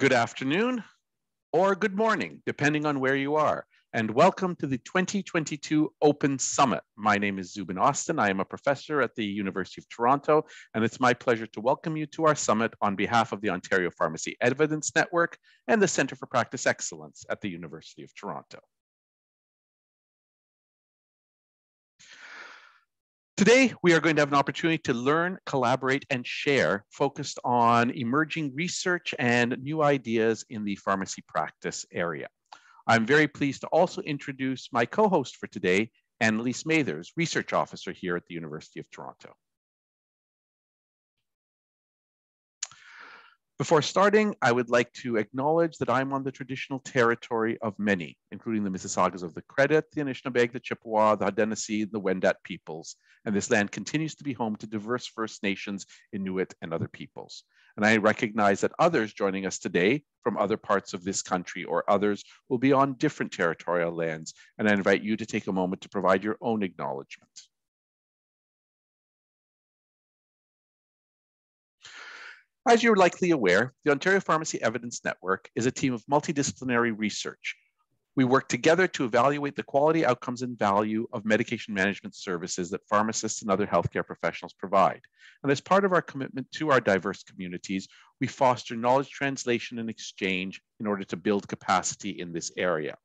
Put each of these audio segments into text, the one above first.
Good afternoon or good morning, depending on where you are, and welcome to the 2022 Open Summit. My name is Zubin Austin. I am a professor at the University of Toronto, and it's my pleasure to welcome you to our summit on behalf of the Ontario Pharmacy Evidence Network and the Centre for Practice Excellence at the University of Toronto. Today, we are going to have an opportunity to learn, collaborate, and share focused on emerging research and new ideas in the pharmacy practice area. I'm very pleased to also introduce my co-host for today, Annalise Mathers, Research Officer here at the University of Toronto. Before starting, I would like to acknowledge that I'm on the traditional territory of many, including the Mississaugas of the Credit, the Anishinaabe, the Chippewa, the Haudenosaunee, the Wendat peoples. And this land continues to be home to diverse First Nations, Inuit, and other peoples. And I recognize that others joining us today from other parts of this country or others will be on different territorial lands. And I invite you to take a moment to provide your own acknowledgement. As you're likely aware, the Ontario Pharmacy Evidence Network is a team of multidisciplinary research. We work together to evaluate the quality, outcomes, and value of medication management services that pharmacists and other healthcare professionals provide. And as part of our commitment to our diverse communities, we foster knowledge translation and exchange in order to build capacity in this area.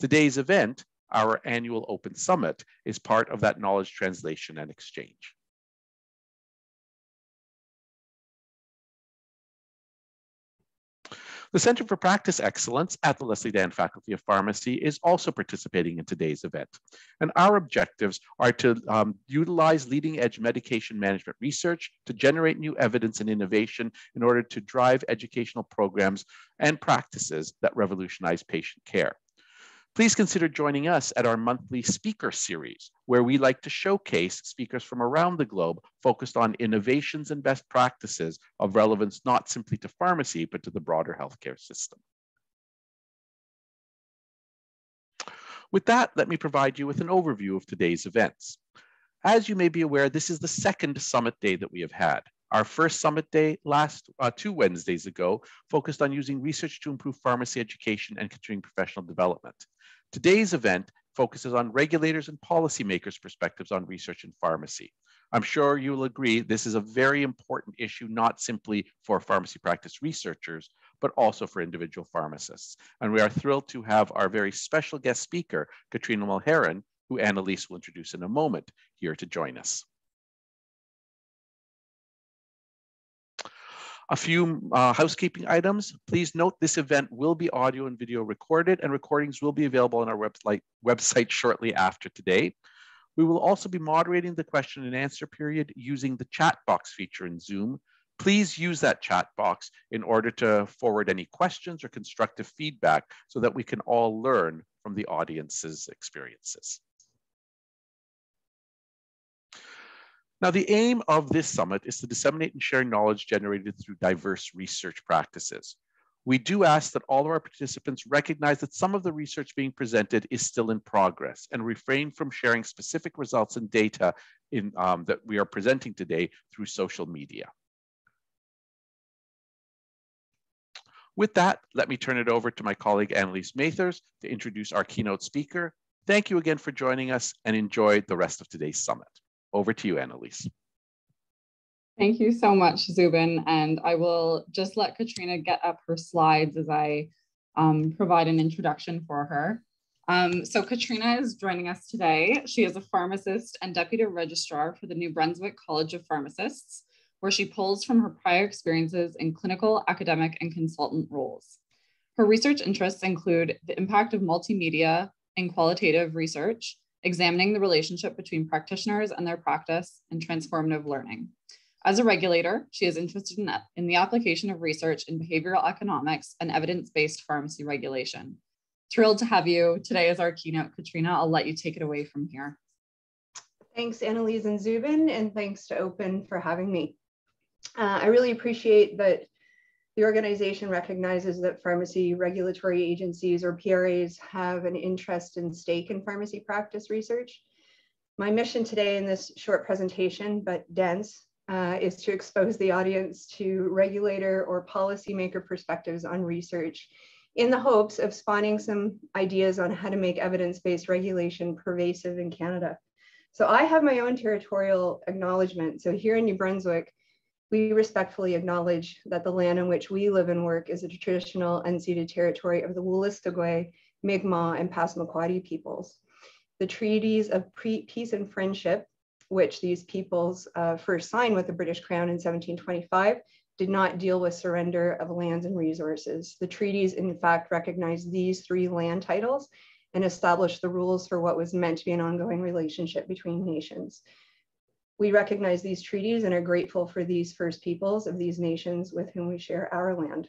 Today's event, our annual Open Summit, is part of that knowledge translation and exchange. The Center for Practice Excellence at the Leslie Dan Faculty of Pharmacy is also participating in today's event. And our objectives are to um, utilize leading edge medication management research to generate new evidence and innovation in order to drive educational programs and practices that revolutionize patient care. Please consider joining us at our monthly speaker series, where we like to showcase speakers from around the globe focused on innovations and best practices of relevance not simply to pharmacy, but to the broader healthcare system. With that, let me provide you with an overview of today's events. As you may be aware, this is the second summit day that we have had. Our first summit day last uh, two Wednesdays ago focused on using research to improve pharmacy education and continuing professional development. Today's event focuses on regulators and policymakers' perspectives on research in pharmacy. I'm sure you'll agree this is a very important issue, not simply for pharmacy practice researchers, but also for individual pharmacists. And we are thrilled to have our very special guest speaker, Katrina Mulherin, who Annalise will introduce in a moment, here to join us. A few uh, housekeeping items. Please note this event will be audio and video recorded and recordings will be available on our website, website shortly after today. We will also be moderating the question and answer period using the chat box feature in Zoom. Please use that chat box in order to forward any questions or constructive feedback so that we can all learn from the audience's experiences. Now, the aim of this summit is to disseminate and share knowledge generated through diverse research practices. We do ask that all of our participants recognize that some of the research being presented is still in progress and refrain from sharing specific results and data in, um, that we are presenting today through social media. With that, let me turn it over to my colleague Annalise Mathers to introduce our keynote speaker. Thank you again for joining us and enjoy the rest of today's summit. Over to you, Annalise. Thank you so much, Zubin. And I will just let Katrina get up her slides as I um, provide an introduction for her. Um, so Katrina is joining us today. She is a pharmacist and deputy registrar for the New Brunswick College of Pharmacists, where she pulls from her prior experiences in clinical, academic, and consultant roles. Her research interests include the impact of multimedia in qualitative research, examining the relationship between practitioners and their practice and transformative learning. As a regulator, she is interested in, in the application of research in behavioral economics and evidence-based pharmacy regulation. Thrilled to have you today as our keynote, Katrina. I'll let you take it away from here. Thanks, Annalise and Zubin, and thanks to Open for having me. Uh, I really appreciate that the organization recognizes that pharmacy regulatory agencies or PRAs have an interest and stake in pharmacy practice research. My mission today in this short presentation, but dense, uh, is to expose the audience to regulator or policymaker perspectives on research in the hopes of spawning some ideas on how to make evidence-based regulation pervasive in Canada. So I have my own territorial acknowledgement. So here in New Brunswick, we respectfully acknowledge that the land on which we live and work is a traditional unceded territory of the Wolastoqey, Mi'kmaq, and Passamaquoddy peoples. The treaties of peace and friendship, which these peoples uh, first signed with the British Crown in 1725, did not deal with surrender of lands and resources. The treaties, in fact, recognized these three land titles and established the rules for what was meant to be an ongoing relationship between nations. We recognize these treaties and are grateful for these first peoples of these nations with whom we share our land.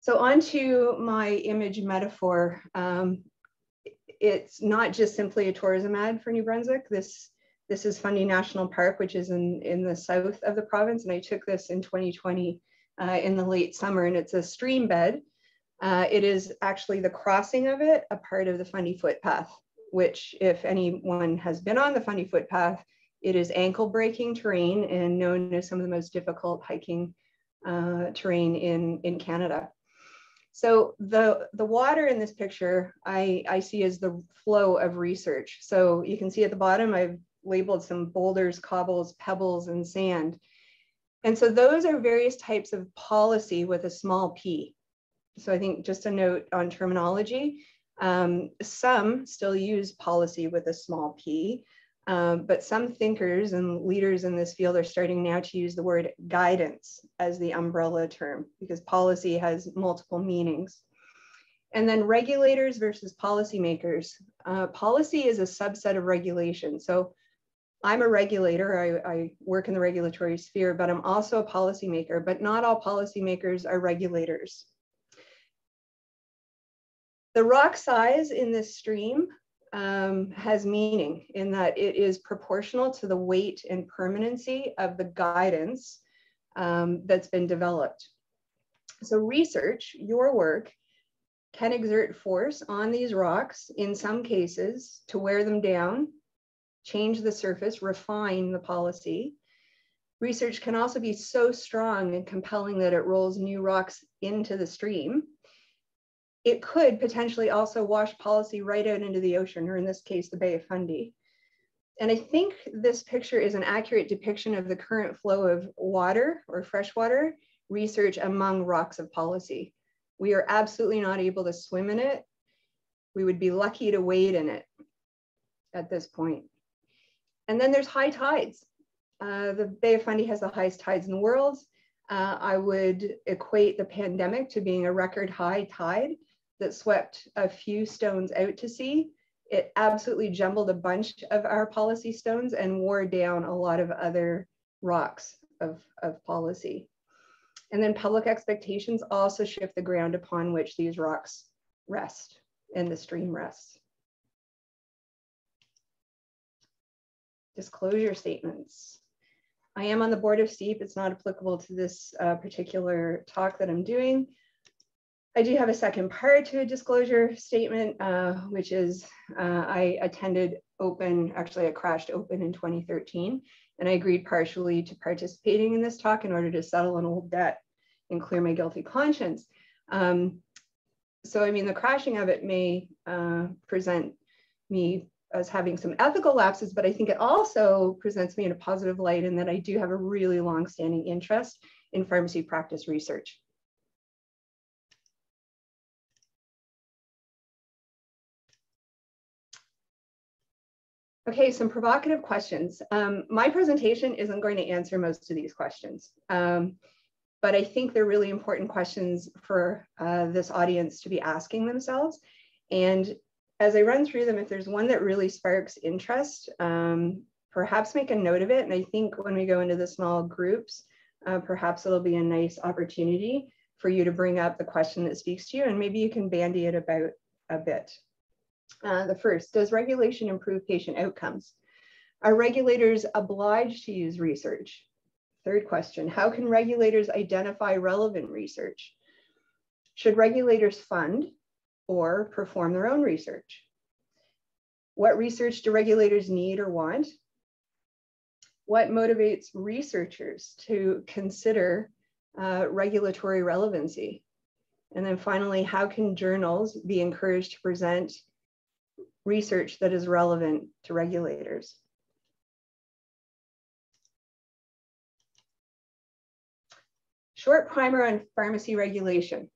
So on to my image metaphor. Um, it's not just simply a tourism ad for New Brunswick. This, this is Fundy National Park, which is in, in the south of the province. And I took this in 2020 uh, in the late summer and it's a stream bed. Uh, it is actually the crossing of it, a part of the Fundy footpath which if anyone has been on the Fundy footpath, it is ankle breaking terrain and known as some of the most difficult hiking uh, terrain in, in Canada. So the, the water in this picture, I, I see as the flow of research. So you can see at the bottom, I've labeled some boulders, cobbles, pebbles, and sand. And so those are various types of policy with a small p. So I think just a note on terminology, um, some still use policy with a small p, um, but some thinkers and leaders in this field are starting now to use the word guidance as the umbrella term because policy has multiple meanings. And then regulators versus policymakers. Uh, policy is a subset of regulation. So I'm a regulator, I, I, work in the regulatory sphere, but I'm also a policymaker, but not all policymakers are regulators. The rock size in this stream um, has meaning in that it is proportional to the weight and permanency of the guidance um, that's been developed. So research, your work, can exert force on these rocks in some cases to wear them down, change the surface, refine the policy. Research can also be so strong and compelling that it rolls new rocks into the stream it could potentially also wash policy right out into the ocean, or in this case, the Bay of Fundy. And I think this picture is an accurate depiction of the current flow of water or freshwater research among rocks of policy. We are absolutely not able to swim in it. We would be lucky to wade in it at this point. And then there's high tides. Uh, the Bay of Fundy has the highest tides in the world. Uh, I would equate the pandemic to being a record high tide that swept a few stones out to sea. It absolutely jumbled a bunch of our policy stones and wore down a lot of other rocks of, of policy. And then public expectations also shift the ground upon which these rocks rest and the stream rests. Disclosure statements. I am on the board of STEEP. It's not applicable to this uh, particular talk that I'm doing. I do have a second part to a disclosure statement, uh, which is uh, I attended open, actually I crashed open in 2013, and I agreed partially to participating in this talk in order to settle an old debt and clear my guilty conscience. Um, so, I mean, the crashing of it may uh, present me as having some ethical lapses, but I think it also presents me in a positive light in that I do have a really long-standing interest in pharmacy practice research. Okay, some provocative questions. Um, my presentation isn't going to answer most of these questions, um, but I think they're really important questions for uh, this audience to be asking themselves. And as I run through them, if there's one that really sparks interest, um, perhaps make a note of it. And I think when we go into the small groups, uh, perhaps it'll be a nice opportunity for you to bring up the question that speaks to you, and maybe you can bandy it about a bit. Uh, the first, does regulation improve patient outcomes? Are regulators obliged to use research? Third question, how can regulators identify relevant research? Should regulators fund or perform their own research? What research do regulators need or want? what motivates researchers to consider uh, regulatory relevancy? And then finally, how can journals be encouraged to present research that is relevant to regulators? Short primer on pharmacy regulation.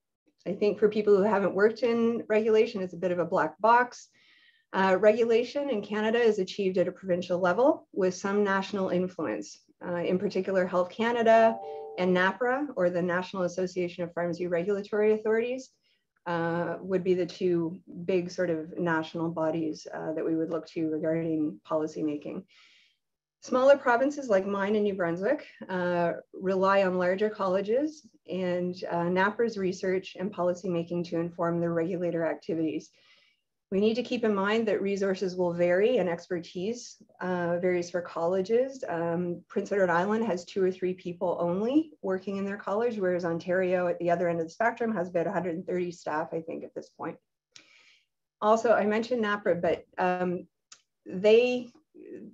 I think for people who haven't worked in regulation, it's a bit of a black box. Uh, regulation in Canada is achieved at a provincial level with some national influence. Uh, in particular, Health Canada and NAPRA, or the National Association of Pharmacy Regulatory Authorities, uh, would be the two big sort of national bodies uh, that we would look to regarding policymaking. Smaller provinces like mine in New Brunswick uh, rely on larger colleges and uh, NAPRA's research and policymaking to inform their regulator activities. We need to keep in mind that resources will vary and expertise uh, varies for colleges. Um, Prince Edward Island has two or three people only working in their college, whereas Ontario at the other end of the spectrum has about 130 staff, I think, at this point. Also, I mentioned NAPRA, but um, they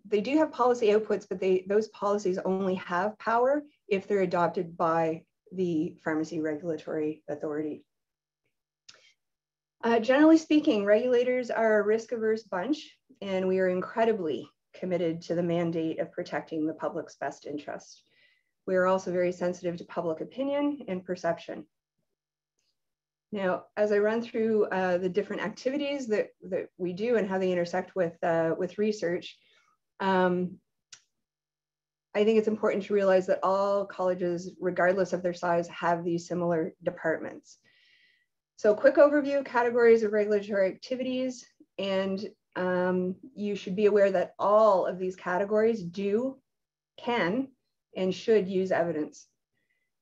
they do have policy outputs, but they those policies only have power if they're adopted by the Pharmacy Regulatory Authority. Uh, generally speaking, regulators are a risk-averse bunch, and we are incredibly committed to the mandate of protecting the public's best interest. We are also very sensitive to public opinion and perception. Now, as I run through uh, the different activities that, that we do and how they intersect with, uh, with research, um, I think it's important to realize that all colleges, regardless of their size, have these similar departments. So quick overview, categories of regulatory activities, and um, you should be aware that all of these categories do, can, and should use evidence.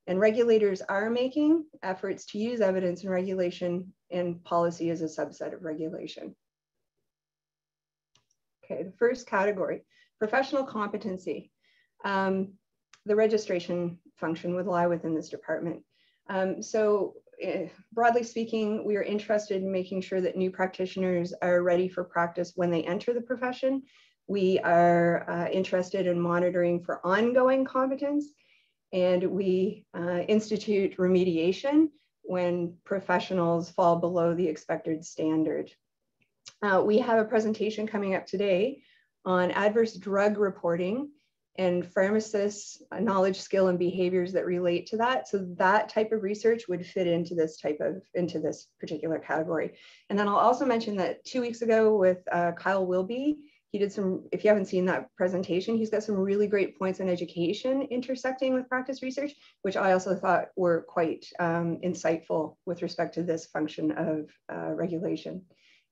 And regulators are making efforts to use evidence in regulation and policy as a subset of regulation. Okay, the first category, professional competency. Um, the registration function would lie within this department. Um, so broadly speaking, we are interested in making sure that new practitioners are ready for practice when they enter the profession. We are uh, interested in monitoring for ongoing competence, and we uh, institute remediation when professionals fall below the expected standard. Uh, we have a presentation coming up today on adverse drug reporting and pharmacists knowledge skill and behaviors that relate to that. So that type of research would fit into this type of into this particular category. And then i'll also mention that two weeks ago with uh, kyle wilby he did some if you haven't seen that presentation he's got some really great points on education intersecting with practice research which i also thought were quite um, insightful with respect to this function of uh, regulation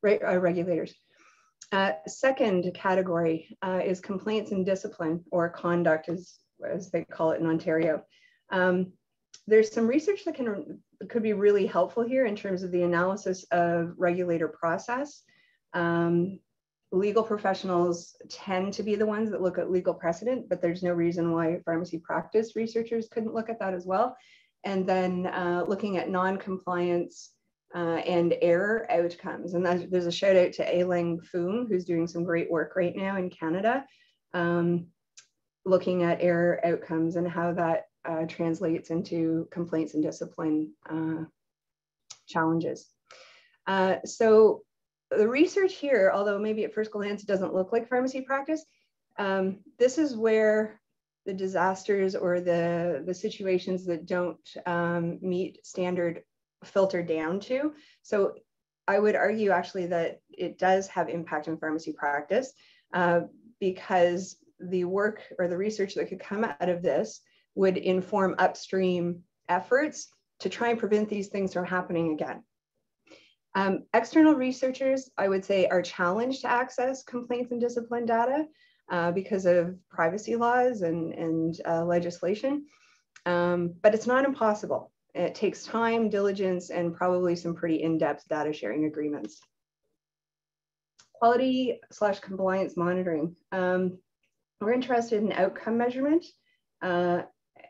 right uh, regulators uh, second category uh, is complaints and discipline, or conduct, as, as they call it in Ontario. Um, there's some research that can could be really helpful here in terms of the analysis of regulator process. Um, legal professionals tend to be the ones that look at legal precedent, but there's no reason why pharmacy practice researchers couldn't look at that as well. And then uh, looking at non-compliance uh, and error outcomes. And there's a shout out to Ailing Foong, who's doing some great work right now in Canada, um, looking at error outcomes and how that uh, translates into complaints and discipline uh, challenges. Uh, so the research here, although maybe at first glance it doesn't look like pharmacy practice, um, this is where the disasters or the, the situations that don't um, meet standard filter down to. So I would argue actually that it does have impact on pharmacy practice uh, because the work or the research that could come out of this would inform upstream efforts to try and prevent these things from happening again. Um, external researchers, I would say, are challenged to access complaints and discipline data uh, because of privacy laws and, and uh, legislation, um, but it's not impossible. It takes time, diligence, and probably some pretty in-depth data sharing agreements. Quality slash compliance monitoring. Um, we're interested in outcome measurement uh,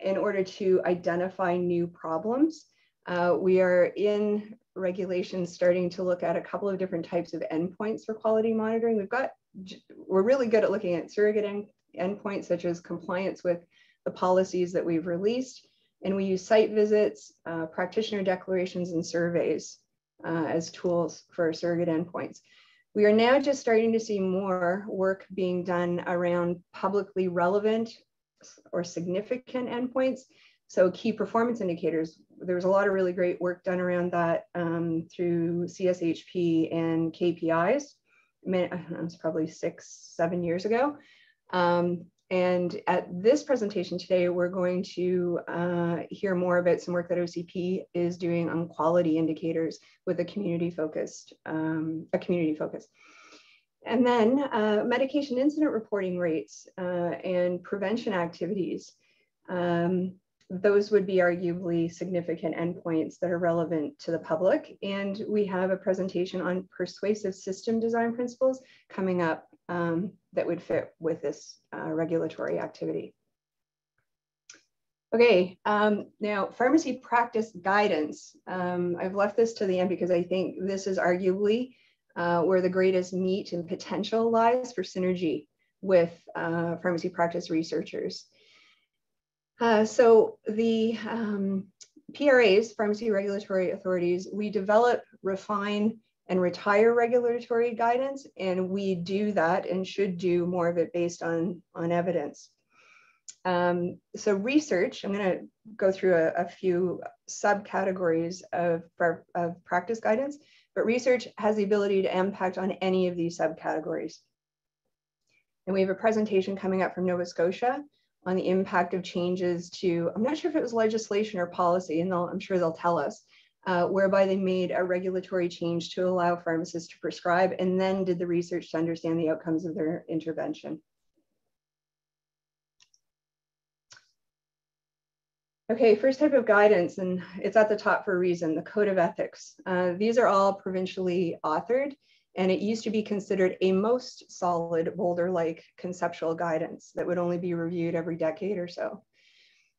in order to identify new problems. Uh, we are in regulations starting to look at a couple of different types of endpoints for quality monitoring. We've got, we're really good at looking at surrogate end, endpoints such as compliance with the policies that we've released. And we use site visits, uh, practitioner declarations, and surveys uh, as tools for surrogate endpoints. We are now just starting to see more work being done around publicly relevant or significant endpoints. So key performance indicators, there was a lot of really great work done around that um, through CSHP and KPIs. It's probably six, seven years ago. Um, and at this presentation today, we're going to uh, hear more about some work that OCP is doing on quality indicators with a community focused, um, a community focus. And then uh, medication incident reporting rates uh, and prevention activities. Um, those would be arguably significant endpoints that are relevant to the public. And we have a presentation on persuasive system design principles coming up um, that would fit with this uh, regulatory activity. Okay, um, now pharmacy practice guidance. Um, I've left this to the end because I think this is arguably uh, where the greatest meat and potential lies for synergy with uh, pharmacy practice researchers. Uh, so the um, PRAs, pharmacy regulatory authorities, we develop, refine, and retire regulatory guidance. And we do that and should do more of it based on, on evidence. Um, so research, I'm going to go through a, a few subcategories of, of practice guidance, but research has the ability to impact on any of these subcategories. And we have a presentation coming up from Nova Scotia on the impact of changes to, I'm not sure if it was legislation or policy, and I'm sure they'll tell us, uh, whereby they made a regulatory change to allow pharmacists to prescribe and then did the research to understand the outcomes of their intervention. Okay, first type of guidance, and it's at the top for a reason, the Code of Ethics. Uh, these are all provincially authored, and it used to be considered a most solid Boulder-like conceptual guidance that would only be reviewed every decade or so.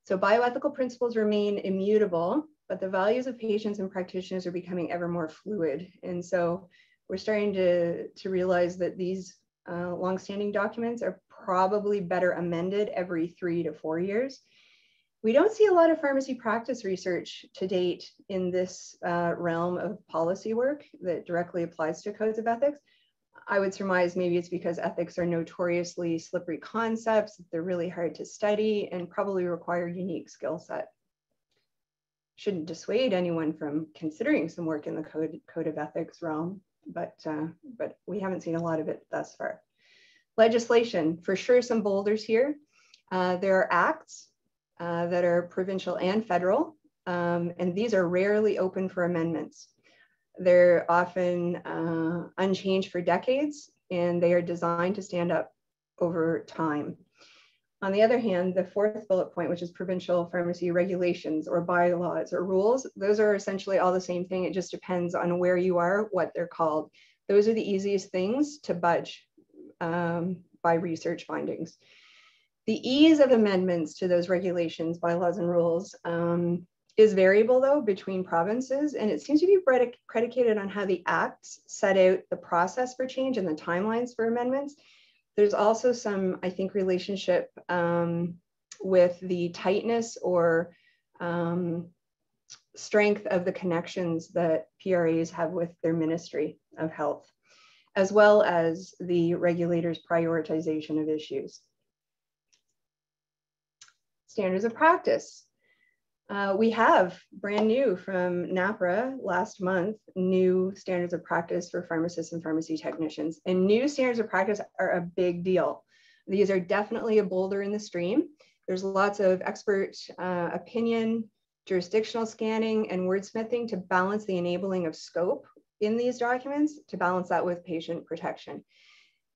So bioethical principles remain immutable, but the values of patients and practitioners are becoming ever more fluid. And so we're starting to, to realize that these uh, longstanding documents are probably better amended every three to four years. We don't see a lot of pharmacy practice research to date in this uh, realm of policy work that directly applies to codes of ethics. I would surmise maybe it's because ethics are notoriously slippery concepts, they're really hard to study and probably require unique skill set shouldn't dissuade anyone from considering some work in the code, code of ethics realm, but, uh, but we haven't seen a lot of it thus far. Legislation, for sure some boulders here. Uh, there are acts uh, that are provincial and federal, um, and these are rarely open for amendments. They're often uh, unchanged for decades, and they are designed to stand up over time. On the other hand, the fourth bullet point, which is provincial pharmacy regulations or bylaws or rules, those are essentially all the same thing. It just depends on where you are, what they're called. Those are the easiest things to budge um, by research findings. The ease of amendments to those regulations, bylaws, and rules um, is variable though between provinces, and it seems to be predicated on how the acts set out the process for change and the timelines for amendments. There's also some, I think, relationship um, with the tightness or um, strength of the connections that PRAs have with their Ministry of Health, as well as the regulators' prioritization of issues. Standards of practice. Uh, we have brand new from NAPRA last month, new standards of practice for pharmacists and pharmacy technicians. And new standards of practice are a big deal. These are definitely a boulder in the stream. There's lots of expert uh, opinion, jurisdictional scanning, and wordsmithing to balance the enabling of scope in these documents to balance that with patient protection.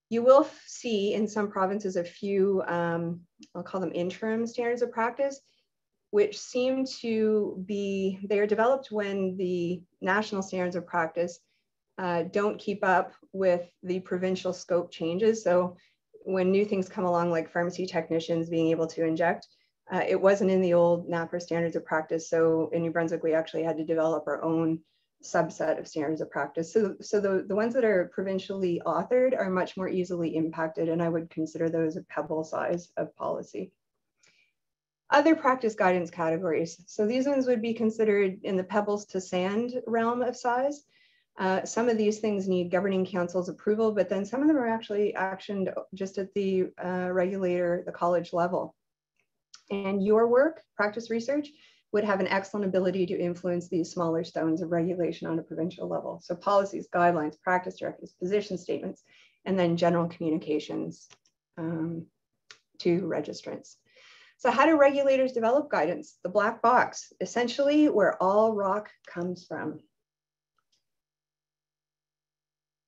You will see in some provinces a few, um, I'll call them interim standards of practice which seem to be, they are developed when the national standards of practice uh, don't keep up with the provincial scope changes. So when new things come along, like pharmacy technicians being able to inject, uh, it wasn't in the old NAPRA standards of practice. So in New Brunswick, we actually had to develop our own subset of standards of practice. So, so the, the ones that are provincially authored are much more easily impacted, and I would consider those a pebble size of policy. Other practice guidance categories. So these ones would be considered in the pebbles to sand realm of size. Uh, some of these things need governing council's approval, but then some of them are actually actioned just at the uh, regulator, the college level. And your work, practice research, would have an excellent ability to influence these smaller stones of regulation on a provincial level. So policies, guidelines, practice directives, position statements, and then general communications um, to registrants. So how do regulators develop guidance? The black box, essentially where all rock comes from.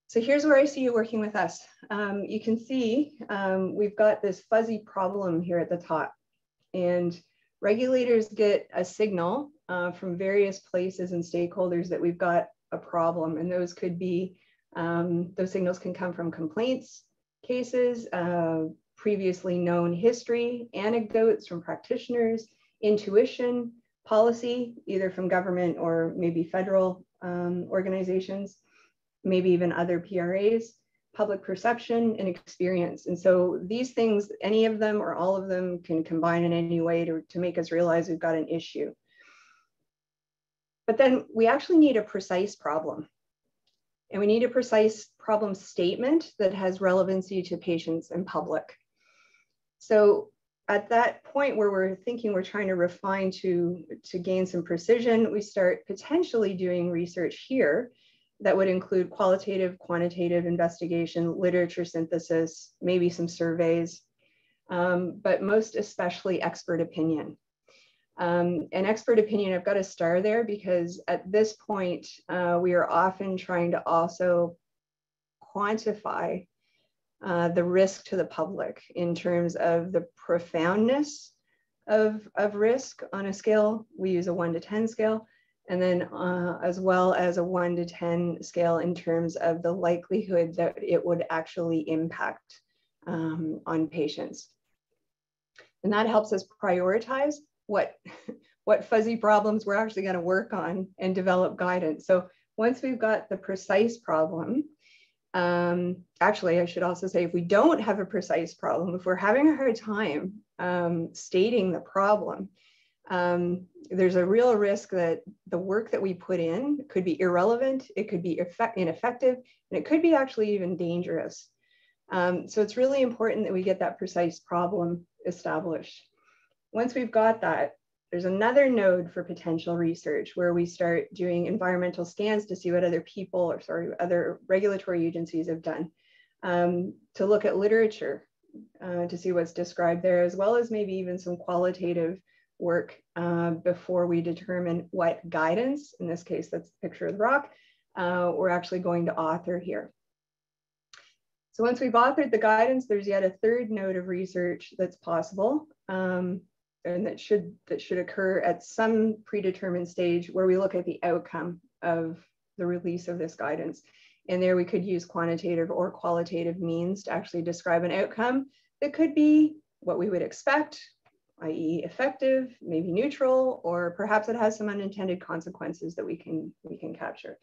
So here's where I see you working with us. Um, you can see um, we've got this fuzzy problem here at the top. And regulators get a signal uh, from various places and stakeholders that we've got a problem. And those could be, um, those signals can come from complaints, cases, uh, previously known history, anecdotes from practitioners, intuition, policy, either from government or maybe federal um, organizations, maybe even other PRAs public perception and experience. And so these things, any of them or all of them can combine in any way to, to make us realize we've got an issue. But then we actually need a precise problem. And we need a precise problem statement that has relevancy to patients and public. So at that point where we're thinking we're trying to refine to, to gain some precision, we start potentially doing research here that would include qualitative, quantitative investigation, literature synthesis, maybe some surveys, um, but most especially expert opinion. Um, and expert opinion, I've got a star there because at this point, uh, we are often trying to also quantify uh, the risk to the public in terms of the profoundness of, of risk on a scale. We use a one to 10 scale, and then uh, as well as a one to 10 scale in terms of the likelihood that it would actually impact um, on patients. And that helps us prioritize what, what fuzzy problems we're actually gonna work on and develop guidance. So once we've got the precise problem, um, actually, I should also say if we don't have a precise problem, if we're having a hard time um, stating the problem, um, there's a real risk that the work that we put in could be irrelevant, it could be effect ineffective, and it could be actually even dangerous. Um, so it's really important that we get that precise problem established. Once we've got that, there's another node for potential research where we start doing environmental scans to see what other people or sorry, other regulatory agencies have done um, to look at literature uh, to see what's described there, as well as maybe even some qualitative work uh, before we determine what guidance, in this case, that's the picture of the rock, uh, we're actually going to author here. So once we've authored the guidance, there's yet a third node of research that's possible um, and that should, that should occur at some predetermined stage where we look at the outcome of the release of this guidance. And there we could use quantitative or qualitative means to actually describe an outcome that could be what we would expect, i.e. effective, maybe neutral, or perhaps it has some unintended consequences that we can, we can capture.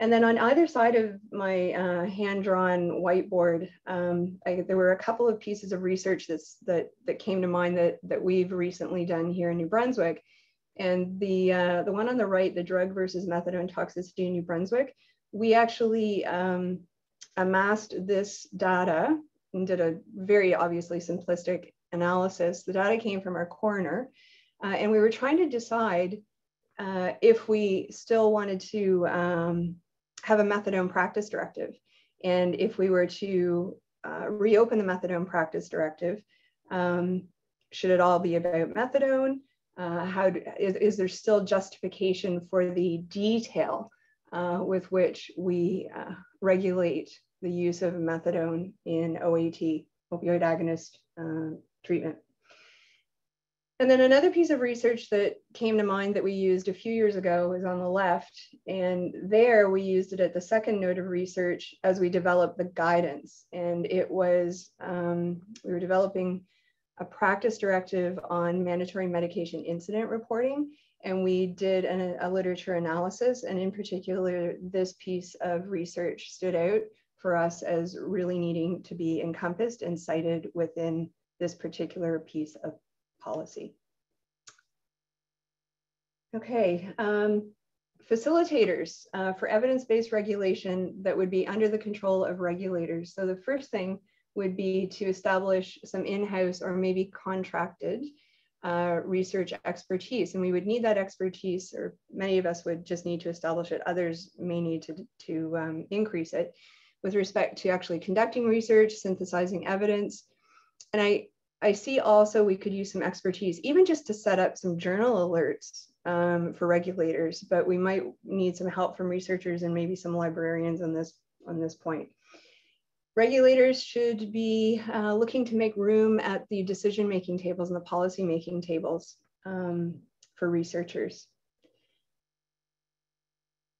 And then on either side of my uh, hand-drawn whiteboard, um, I, there were a couple of pieces of research that, that came to mind that, that we've recently done here in New Brunswick. And the, uh, the one on the right, the drug versus methadone toxicity in New Brunswick, we actually um, amassed this data and did a very obviously simplistic analysis. The data came from our coroner, uh, and we were trying to decide uh, if we still wanted to um, have a methadone practice directive. And if we were to uh, reopen the methadone practice directive, um, should it all be about methadone? Uh, how do, is, is there still justification for the detail uh, with which we uh, regulate the use of methadone in OAT, opioid agonist uh, treatment. And then another piece of research that came to mind that we used a few years ago was on the left. And there we used it at the second node of research as we developed the guidance. And it was, um, we were developing a practice directive on mandatory medication incident reporting. and we did an, a literature analysis. And in particular, this piece of research stood out for us as really needing to be encompassed and cited within this particular piece of policy. Okay, um, facilitators uh, for evidence-based regulation that would be under the control of regulators. So the first thing would be to establish some in-house or maybe contracted uh, research expertise. And we would need that expertise, or many of us would just need to establish it. Others may need to, to um, increase it with respect to actually conducting research, synthesizing evidence. And I, I see also we could use some expertise, even just to set up some journal alerts um, for regulators, but we might need some help from researchers and maybe some librarians on this, on this point. Regulators should be uh, looking to make room at the decision-making tables and the policy-making tables um, for researchers.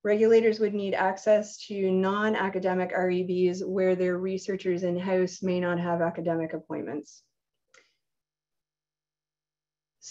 Regulators would need access to non-academic REBs where their researchers in-house may not have academic appointments.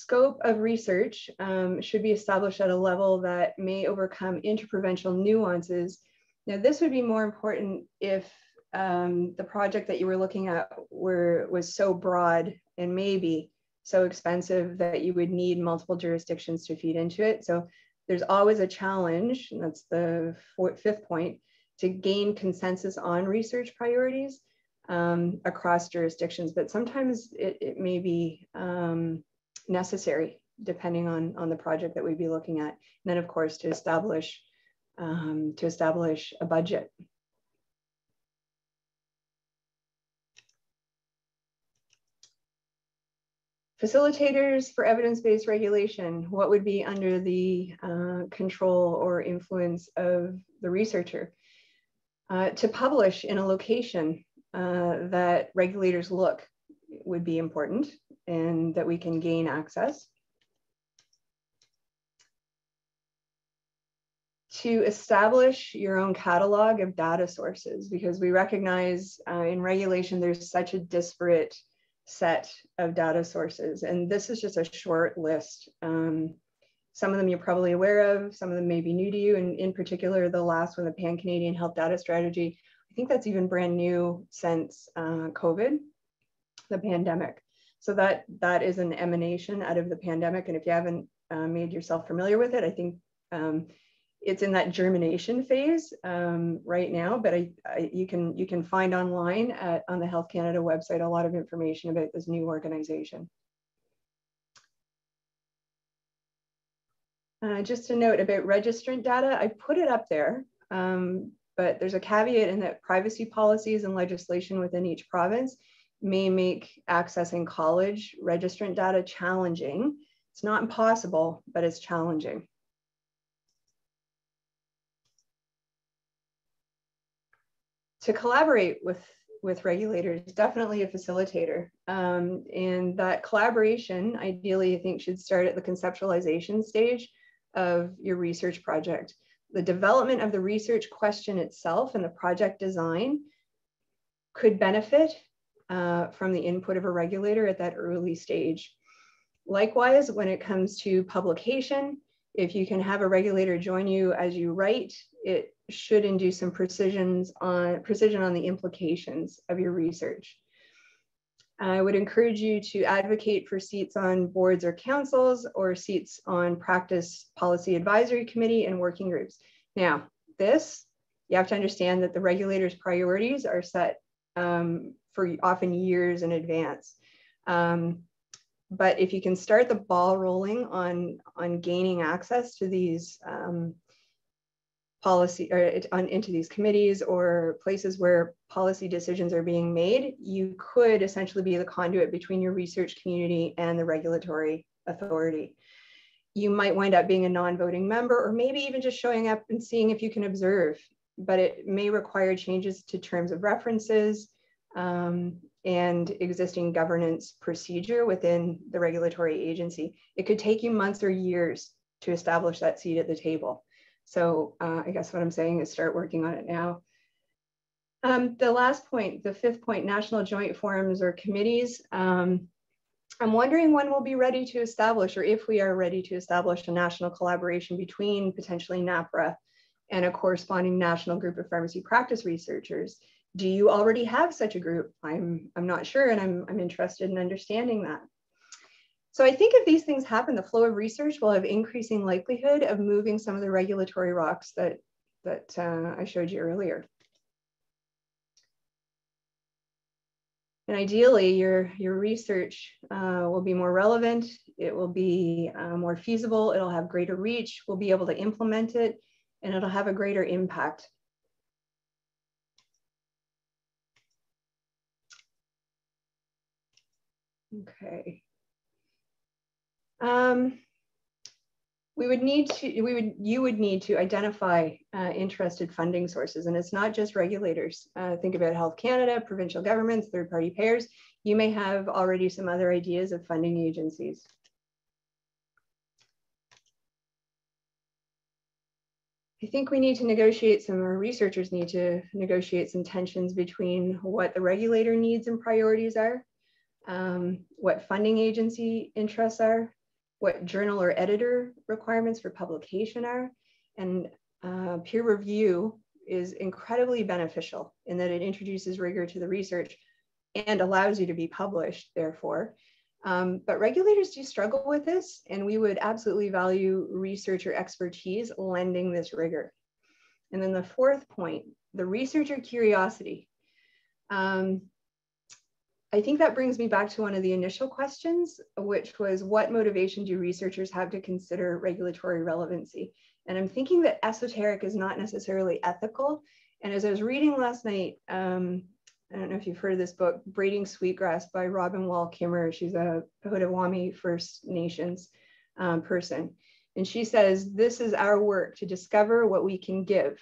Scope of research um, should be established at a level that may overcome interprovincial nuances. Now, this would be more important if um, the project that you were looking at were was so broad and maybe so expensive that you would need multiple jurisdictions to feed into it. So there's always a challenge, and that's the fourth, fifth point, to gain consensus on research priorities um, across jurisdictions. But sometimes it, it may be um, necessary depending on, on the project that we'd be looking at. And then of course to establish, um, to establish a budget Facilitators for evidence-based regulation, what would be under the uh, control or influence of the researcher? Uh, to publish in a location uh, that regulators look would be important and that we can gain access. To establish your own catalog of data sources, because we recognize uh, in regulation there's such a disparate set of data sources. And this is just a short list. Um, some of them you're probably aware of, some of them may be new to you, and in particular, the last one, the Pan-Canadian Health Data Strategy, I think that's even brand new since uh, COVID, the pandemic. So that, that is an emanation out of the pandemic. And if you haven't uh, made yourself familiar with it, I think um, it's in that germination phase um, right now, but I, I, you can you can find online at, on the Health Canada website a lot of information about this new organization. Uh, just a note about registrant data, I put it up there, um, but there's a caveat in that privacy policies and legislation within each province may make accessing college registrant data challenging. It's not impossible, but it's challenging. to collaborate with with regulators definitely a facilitator um, and that collaboration ideally i think should start at the conceptualization stage of your research project the development of the research question itself and the project design could benefit uh, from the input of a regulator at that early stage likewise when it comes to publication if you can have a regulator join you as you write it should induce some precisions on precision on the implications of your research. I would encourage you to advocate for seats on boards or councils or seats on practice policy advisory committee and working groups. Now, this, you have to understand that the regulator's priorities are set um, for often years in advance. Um, but if you can start the ball rolling on, on gaining access to these um, policy or on, into these committees or places where policy decisions are being made, you could essentially be the conduit between your research community and the regulatory authority. You might wind up being a non-voting member or maybe even just showing up and seeing if you can observe, but it may require changes to terms of references um, and existing governance procedure within the regulatory agency. It could take you months or years to establish that seat at the table. So uh, I guess what I'm saying is start working on it now. Um, the last point, the fifth point, national joint forums or committees. Um, I'm wondering when we'll be ready to establish, or if we are ready to establish a national collaboration between potentially NAPRA and a corresponding national group of pharmacy practice researchers. Do you already have such a group? I'm, I'm not sure, and I'm, I'm interested in understanding that. So I think if these things happen, the flow of research will have increasing likelihood of moving some of the regulatory rocks that, that uh, I showed you earlier. And ideally, your, your research uh, will be more relevant, it will be uh, more feasible, it'll have greater reach, we'll be able to implement it, and it'll have a greater impact. Okay. Um, we would need to, we would, you would need to identify uh, interested funding sources. And it's not just regulators. Uh, think about Health Canada, provincial governments, third-party payers. You may have already some other ideas of funding agencies. I think we need to negotiate some, or researchers need to negotiate some tensions between what the regulator needs and priorities are, um, what funding agency interests are, what journal or editor requirements for publication are. And uh, peer review is incredibly beneficial in that it introduces rigor to the research and allows you to be published, therefore. Um, but regulators do struggle with this, and we would absolutely value researcher expertise lending this rigor. And then the fourth point, the researcher curiosity. Um, I think that brings me back to one of the initial questions, which was what motivation do researchers have to consider regulatory relevancy? And I'm thinking that esoteric is not necessarily ethical. And as I was reading last night, um, I don't know if you've heard of this book, Braiding Sweetgrass by Robin Wall Kimmerer. She's a Potawatomi First Nations um, person. And she says, This is our work to discover what we can give.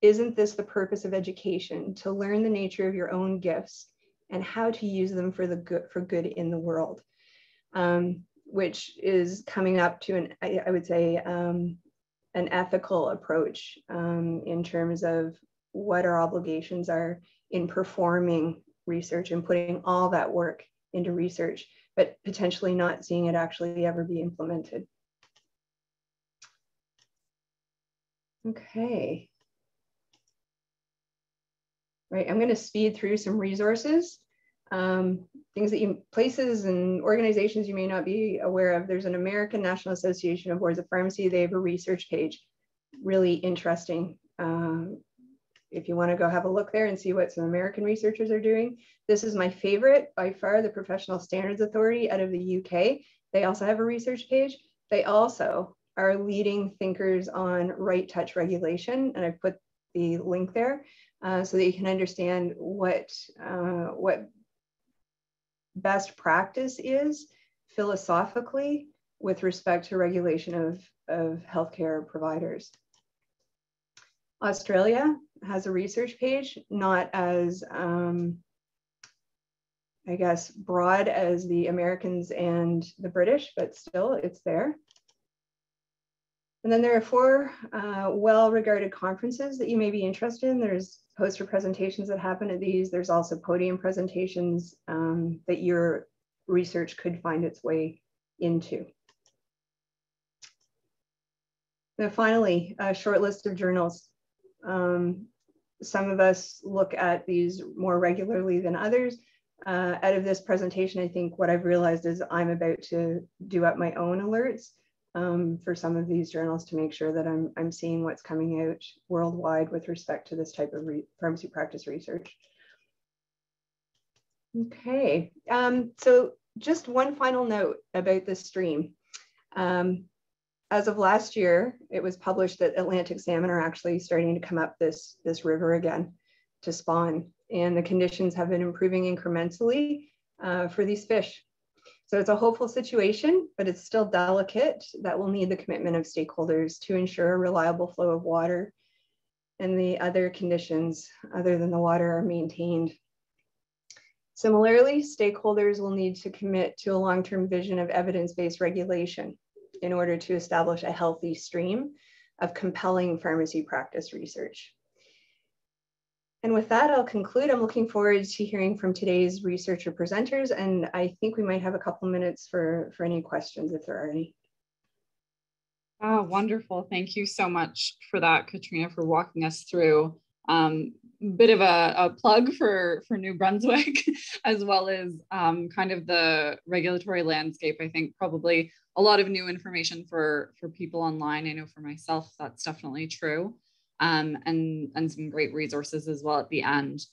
Isn't this the purpose of education? To learn the nature of your own gifts and how to use them for the good for good in the world, um, which is coming up to an I, I would say um, an ethical approach um, in terms of what our obligations are in performing research and putting all that work into research, but potentially not seeing it actually ever be implemented. Okay right? I'm going to speed through some resources, um, things that you, places and organizations you may not be aware of. There's an American National Association of Boards of Pharmacy. They have a research page, really interesting. Um, if you want to go have a look there and see what some American researchers are doing. This is my favorite by far, the Professional Standards Authority out of the UK. They also have a research page. They also are leading thinkers on right touch regulation, and I've put the link there uh, so that you can understand what, uh, what best practice is philosophically with respect to regulation of, of healthcare providers. Australia has a research page, not as, um, I guess, broad as the Americans and the British, but still it's there. And then there are four uh, well-regarded conferences that you may be interested in. There's poster presentations that happen at these. There's also podium presentations um, that your research could find its way into. Now finally, a short list of journals. Um, some of us look at these more regularly than others. Uh, out of this presentation, I think what I've realized is I'm about to do up my own alerts um, for some of these journals to make sure that I'm, I'm seeing what's coming out worldwide with respect to this type of pharmacy practice research. Okay, um, so just one final note about this stream. Um, as of last year, it was published that Atlantic salmon are actually starting to come up this, this river again to spawn. And the conditions have been improving incrementally uh, for these fish. So it's a hopeful situation, but it's still delicate that will need the commitment of stakeholders to ensure a reliable flow of water and the other conditions other than the water are maintained. Similarly, stakeholders will need to commit to a long-term vision of evidence-based regulation in order to establish a healthy stream of compelling pharmacy practice research. And with that, I'll conclude. I'm looking forward to hearing from today's researcher presenters, and I think we might have a couple minutes for, for any questions if there are any. Oh, wonderful. Thank you so much for that, Katrina, for walking us through um, bit of a, a, plug for, for New Brunswick, as well as um, kind of the regulatory landscape. I think probably a lot of new information for, for people online. I know for myself, that's definitely true um, and, and some great resources as well at the end.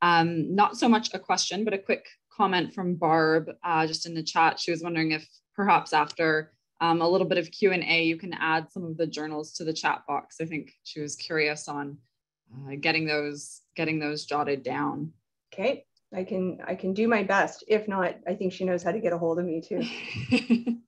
Um, not so much a question, but a quick comment from Barb uh, just in the chat. She was wondering if perhaps after um, a little bit of Q&A, you can add some of the journals to the chat box. I think she was curious on uh, getting those getting those jotted down. Okay, I can I can do my best. If not, I think she knows how to get a hold of me too.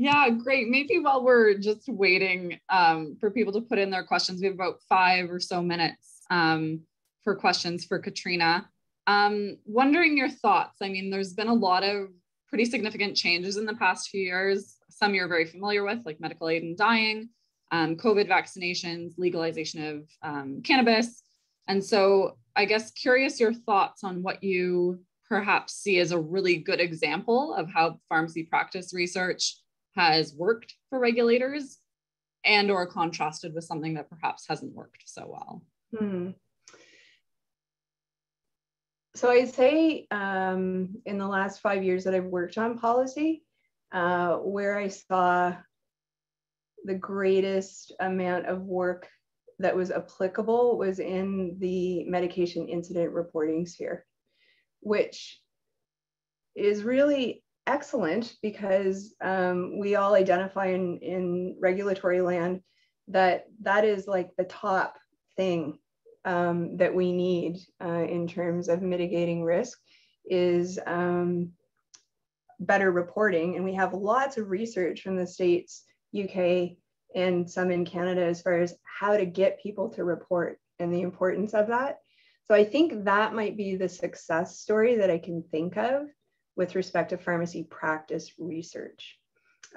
Yeah, great. Maybe while we're just waiting um, for people to put in their questions, we have about five or so minutes um, for questions for Katrina. Um, wondering your thoughts. I mean, there's been a lot of pretty significant changes in the past few years. Some you're very familiar with, like medical aid and dying, um, COVID vaccinations, legalization of um, cannabis. And so I guess curious your thoughts on what you perhaps see as a really good example of how pharmacy practice research has worked for regulators and or contrasted with something that perhaps hasn't worked so well? Hmm. So I'd say um, in the last five years that I've worked on policy, uh, where I saw the greatest amount of work that was applicable was in the medication incident reporting sphere, which is really excellent because um, we all identify in, in regulatory land that that is like the top thing um, that we need uh, in terms of mitigating risk is um, better reporting. And we have lots of research from the States, UK, and some in Canada as far as how to get people to report and the importance of that. So I think that might be the success story that I can think of with respect to pharmacy practice research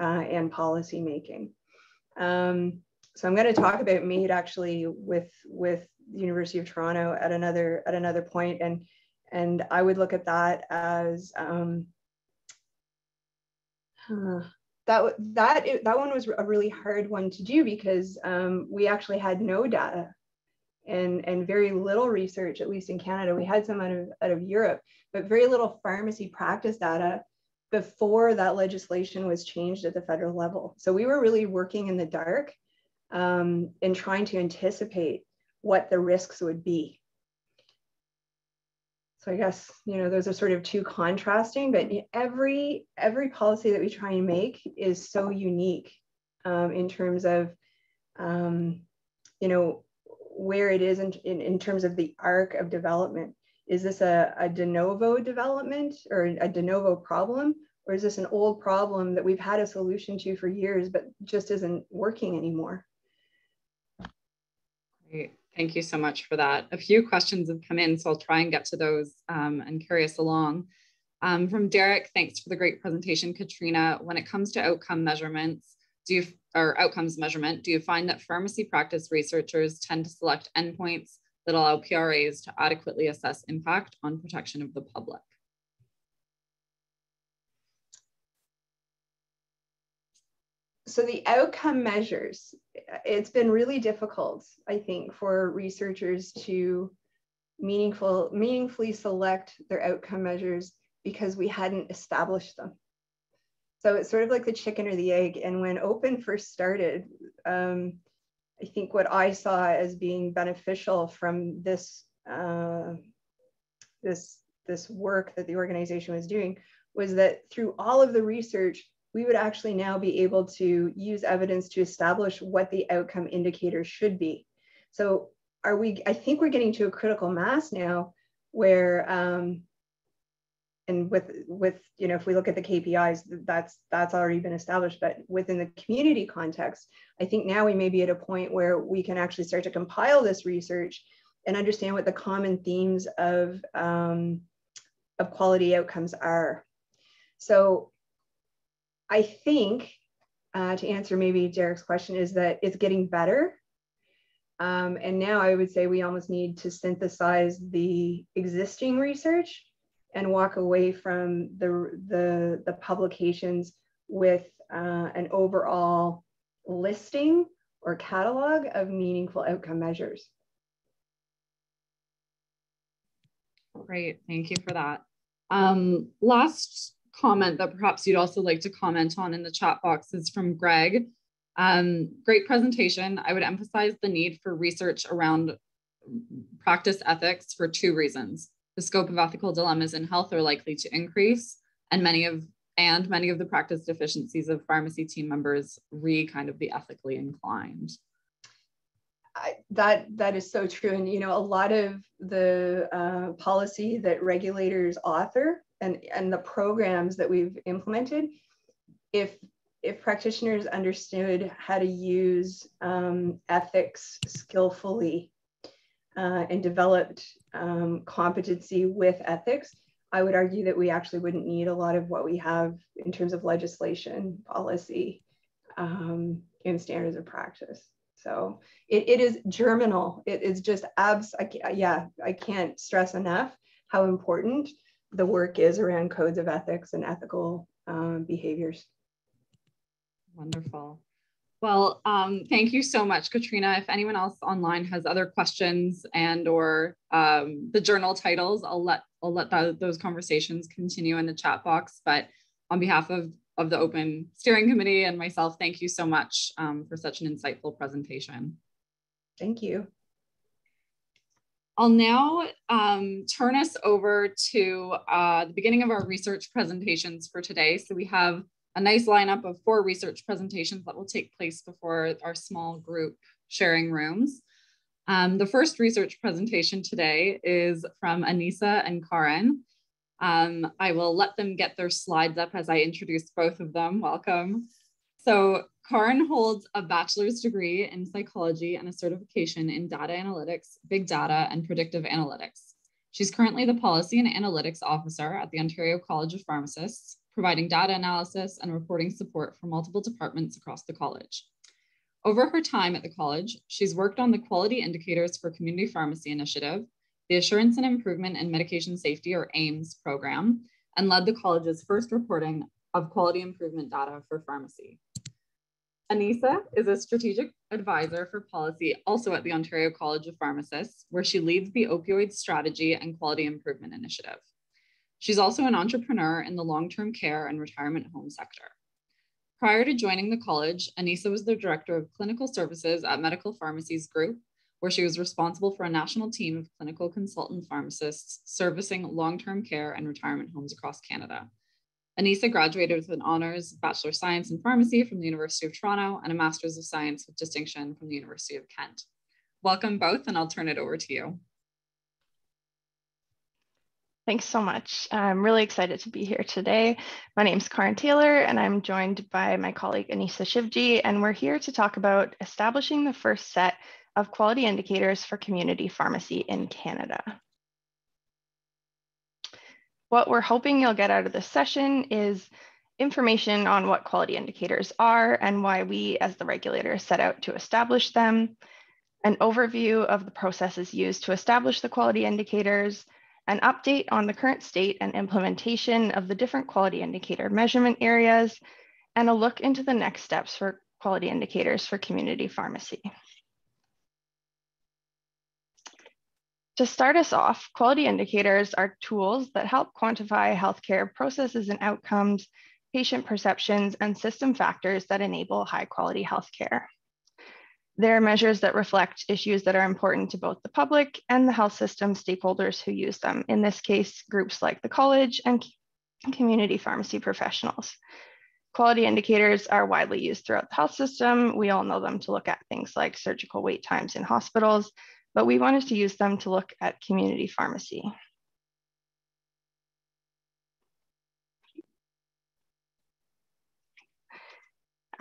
uh, and policy making. Um, so I'm going to talk about MAID actually with with the University of Toronto at another at another point, and and I would look at that as um, huh, that that that one was a really hard one to do because um, we actually had no data and, and very little research, at least in Canada. We had some out of, out of Europe, but very little pharmacy practice data before that legislation was changed at the federal level. So we were really working in the dark um, and trying to anticipate what the risks would be. So I guess you know those are sort of two contrasting, but every every policy that we try and make is so unique um, in terms of um, you know where it is in, in, in terms of the arc of development. Is this a, a de novo development or a de novo problem? Or is this an old problem that we've had a solution to for years, but just isn't working anymore? Great. Thank you so much for that. A few questions have come in, so I'll try and get to those um, and carry us along. Um, from Derek, thanks for the great presentation, Katrina. When it comes to outcome measurements, do you or outcomes measurement, do you find that pharmacy practice researchers tend to select endpoints that allow PRAs to adequately assess impact on protection of the public? So the outcome measures, it's been really difficult, I think, for researchers to meaningful, meaningfully select their outcome measures because we hadn't established them. So it's sort of like the chicken or the egg. And when Open first started, um, I think what I saw as being beneficial from this uh, this this work that the organization was doing was that through all of the research, we would actually now be able to use evidence to establish what the outcome indicators should be. So are we? I think we're getting to a critical mass now where um, and with with you know if we look at the kpis that's that's already been established but within the community context i think now we may be at a point where we can actually start to compile this research and understand what the common themes of um, of quality outcomes are. So i think uh, to answer maybe derek's question is that it's getting better. Um, and now I would say we almost need to synthesize the existing research and walk away from the, the, the publications with uh, an overall listing or catalog of meaningful outcome measures. Great, thank you for that. Um, last comment that perhaps you'd also like to comment on in the chat box is from Greg. Um, great presentation. I would emphasize the need for research around practice ethics for two reasons. The scope of ethical dilemmas in health are likely to increase, and many of and many of the practice deficiencies of pharmacy team members re kind of the ethically inclined. I, that that is so true, and you know a lot of the uh, policy that regulators author and and the programs that we've implemented, if if practitioners understood how to use um, ethics skillfully uh, and developed um, competency with ethics, I would argue that we actually wouldn't need a lot of what we have in terms of legislation, policy, um, and standards of practice. So it, it is germinal. It is just abs. I, yeah, I can't stress enough how important the work is around codes of ethics and ethical um, behaviors. Wonderful. Well, um, thank you so much, Katrina. If anyone else online has other questions and or um, the journal titles, I'll let I'll let that, those conversations continue in the chat box. But on behalf of of the Open Steering Committee and myself, thank you so much um, for such an insightful presentation. Thank you. I'll now um, turn us over to uh, the beginning of our research presentations for today. So we have a nice lineup of four research presentations that will take place before our small group sharing rooms. Um, the first research presentation today is from Anisa and Karin. Um, I will let them get their slides up as I introduce both of them. Welcome. So Karin holds a bachelor's degree in psychology and a certification in data analytics, big data, and predictive analytics. She's currently the policy and analytics officer at the Ontario College of Pharmacists providing data analysis and reporting support for multiple departments across the college. Over her time at the college, she's worked on the Quality Indicators for Community Pharmacy Initiative, the Assurance and Improvement in Medication Safety, or AIMS program, and led the college's first reporting of quality improvement data for pharmacy. Anisa is a strategic advisor for policy also at the Ontario College of Pharmacists, where she leads the opioid strategy and quality improvement initiative. She's also an entrepreneur in the long-term care and retirement home sector. Prior to joining the college, Anisa was the director of clinical services at Medical Pharmacies Group, where she was responsible for a national team of clinical consultant pharmacists servicing long-term care and retirement homes across Canada. Anisa graduated with an honors Bachelor of Science in Pharmacy from the University of Toronto and a Master's of Science with distinction from the University of Kent. Welcome both, and I'll turn it over to you. Thanks so much. I'm really excited to be here today. My name is Karin Taylor, and I'm joined by my colleague Anisa Shivji, and we're here to talk about establishing the first set of quality indicators for community pharmacy in Canada. What we're hoping you'll get out of this session is information on what quality indicators are and why we as the regulator set out to establish them, an overview of the processes used to establish the quality indicators, an update on the current state and implementation of the different quality indicator measurement areas, and a look into the next steps for quality indicators for community pharmacy. To start us off, quality indicators are tools that help quantify healthcare processes and outcomes, patient perceptions, and system factors that enable high quality healthcare. They're measures that reflect issues that are important to both the public and the health system stakeholders who use them, in this case, groups like the college and community pharmacy professionals. Quality indicators are widely used throughout the health system. We all know them to look at things like surgical wait times in hospitals, but we wanted to use them to look at community pharmacy.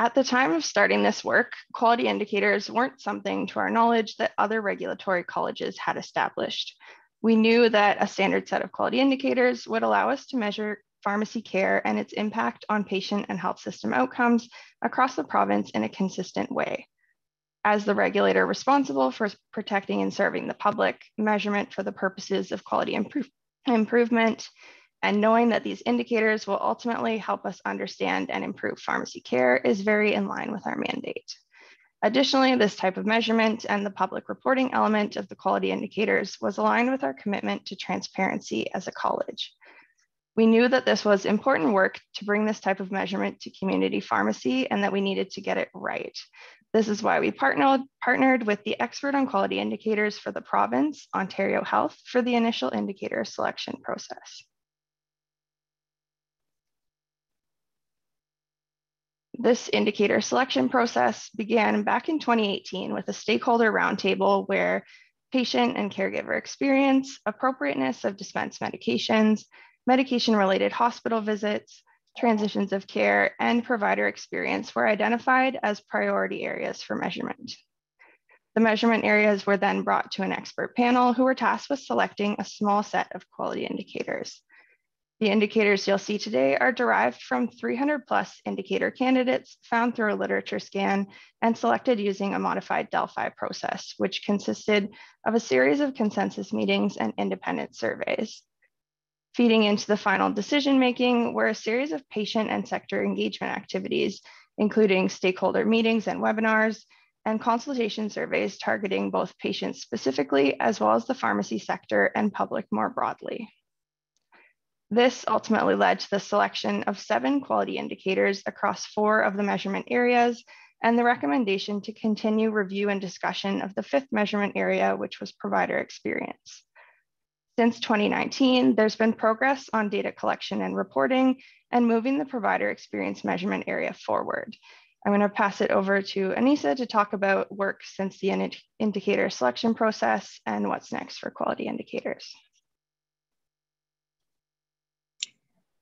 At the time of starting this work, quality indicators weren't something to our knowledge that other regulatory colleges had established. We knew that a standard set of quality indicators would allow us to measure pharmacy care and its impact on patient and health system outcomes across the province in a consistent way. As the regulator responsible for protecting and serving the public, measurement for the purposes of quality improve improvement, and knowing that these indicators will ultimately help us understand and improve pharmacy care is very in line with our mandate. Additionally, this type of measurement and the public reporting element of the quality indicators was aligned with our commitment to transparency as a college. We knew that this was important work to bring this type of measurement to community pharmacy and that we needed to get it right. This is why we partnered, partnered with the expert on quality indicators for the province, Ontario Health, for the initial indicator selection process. This indicator selection process began back in 2018 with a stakeholder roundtable where patient and caregiver experience, appropriateness of dispensed medications, medication related hospital visits, transitions of care, and provider experience were identified as priority areas for measurement. The measurement areas were then brought to an expert panel who were tasked with selecting a small set of quality indicators. The indicators you'll see today are derived from 300 plus indicator candidates found through a literature scan and selected using a modified Delphi process, which consisted of a series of consensus meetings and independent surveys. Feeding into the final decision making were a series of patient and sector engagement activities, including stakeholder meetings and webinars, and consultation surveys targeting both patients specifically, as well as the pharmacy sector and public more broadly. This ultimately led to the selection of seven quality indicators across four of the measurement areas and the recommendation to continue review and discussion of the fifth measurement area, which was provider experience. Since 2019, there's been progress on data collection and reporting and moving the provider experience measurement area forward. I'm going to pass it over to Anisa to talk about work since the indicator selection process and what's next for quality indicators.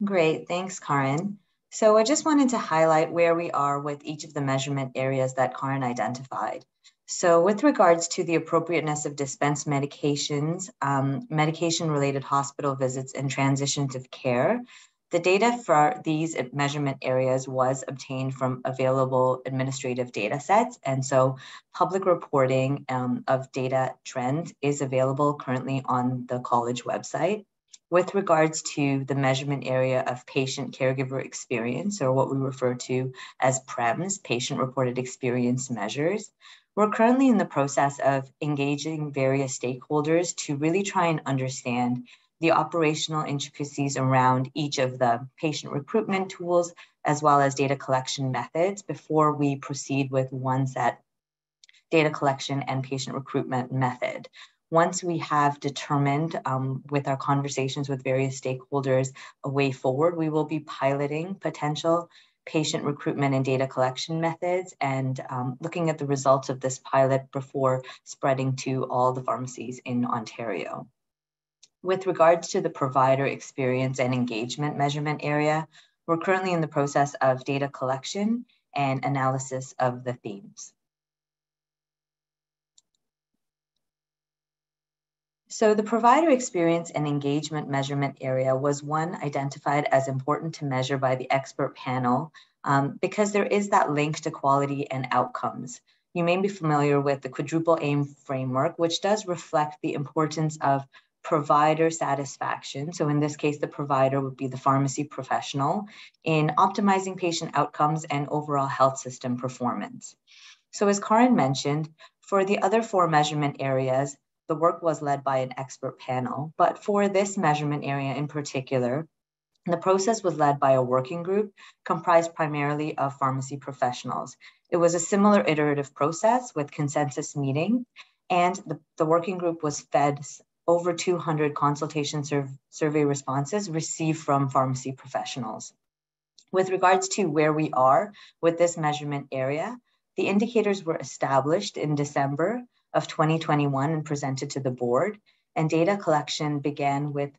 Great, thanks, Karin. So I just wanted to highlight where we are with each of the measurement areas that Karin identified. So with regards to the appropriateness of dispensed medications, um, medication-related hospital visits, and transitions of care, the data for these measurement areas was obtained from available administrative data sets. And so public reporting um, of data trends is available currently on the college website with regards to the measurement area of patient caregiver experience, or what we refer to as PREMS, patient reported experience measures, we're currently in the process of engaging various stakeholders to really try and understand the operational intricacies around each of the patient recruitment tools, as well as data collection methods before we proceed with one set data collection and patient recruitment method. Once we have determined um, with our conversations with various stakeholders a way forward, we will be piloting potential patient recruitment and data collection methods and um, looking at the results of this pilot before spreading to all the pharmacies in Ontario. With regards to the provider experience and engagement measurement area, we're currently in the process of data collection and analysis of the themes. So the provider experience and engagement measurement area was one identified as important to measure by the expert panel um, because there is that link to quality and outcomes. You may be familiar with the quadruple aim framework, which does reflect the importance of provider satisfaction. So in this case, the provider would be the pharmacy professional in optimizing patient outcomes and overall health system performance. So as Karin mentioned, for the other four measurement areas, the work was led by an expert panel, but for this measurement area in particular, the process was led by a working group comprised primarily of pharmacy professionals. It was a similar iterative process with consensus meeting, and the, the working group was fed over 200 consultation sur survey responses received from pharmacy professionals. With regards to where we are with this measurement area, the indicators were established in December of 2021 and presented to the board. And data collection began with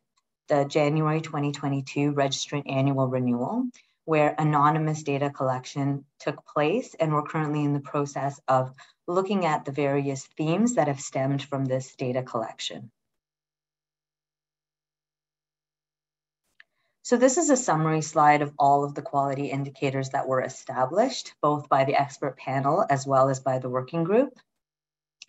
the January 2022 registrant annual renewal, where anonymous data collection took place. And we're currently in the process of looking at the various themes that have stemmed from this data collection. So this is a summary slide of all of the quality indicators that were established, both by the expert panel as well as by the working group.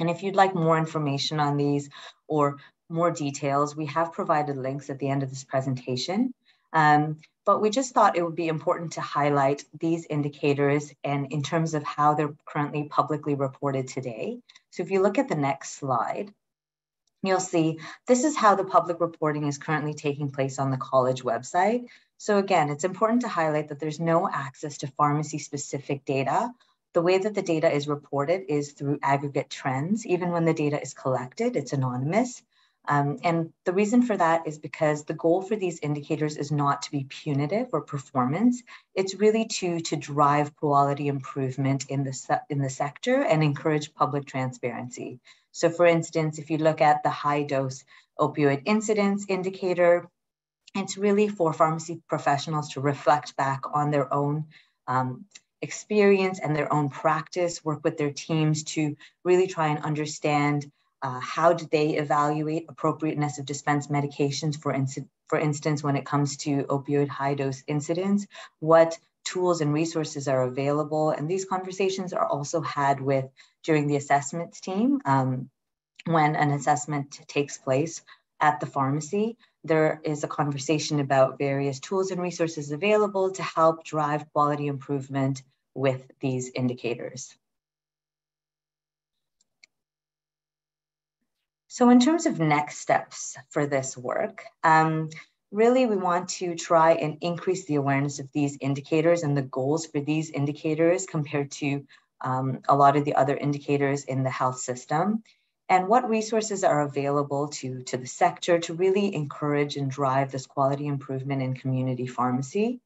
And if you'd like more information on these or more details, we have provided links at the end of this presentation. Um, but we just thought it would be important to highlight these indicators and in terms of how they're currently publicly reported today. So if you look at the next slide, you'll see this is how the public reporting is currently taking place on the college website. So again, it's important to highlight that there's no access to pharmacy specific data. The way that the data is reported is through aggregate trends. Even when the data is collected, it's anonymous. Um, and the reason for that is because the goal for these indicators is not to be punitive or performance. It's really to, to drive quality improvement in the, in the sector and encourage public transparency. So for instance, if you look at the high dose opioid incidence indicator, it's really for pharmacy professionals to reflect back on their own um, experience and their own practice, work with their teams to really try and understand uh, how do they evaluate appropriateness of dispensed medications, for, for instance, when it comes to opioid high dose incidents, what tools and resources are available. And these conversations are also had with during the assessments team um, when an assessment takes place at the pharmacy. There is a conversation about various tools and resources available to help drive quality improvement with these indicators. So in terms of next steps for this work, um, really we want to try and increase the awareness of these indicators and the goals for these indicators compared to um, a lot of the other indicators in the health system and what resources are available to, to the sector to really encourage and drive this quality improvement in community pharmacy.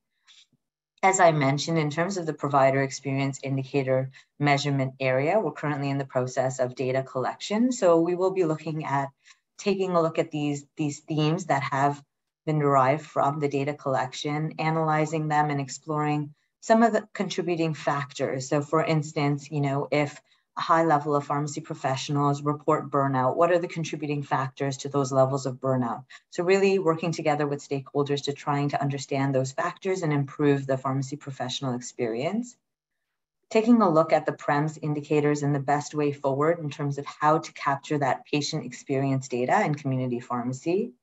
As I mentioned, in terms of the provider experience indicator measurement area, we're currently in the process of data collection. So we will be looking at taking a look at these, these themes that have been derived from the data collection, analyzing them and exploring some of the contributing factors. So for instance, you know, if high level of pharmacy professionals report burnout, what are the contributing factors to those levels of burnout? So really working together with stakeholders to trying to understand those factors and improve the pharmacy professional experience. Taking a look at the PREMS indicators and the best way forward in terms of how to capture that patient experience data in community pharmacy.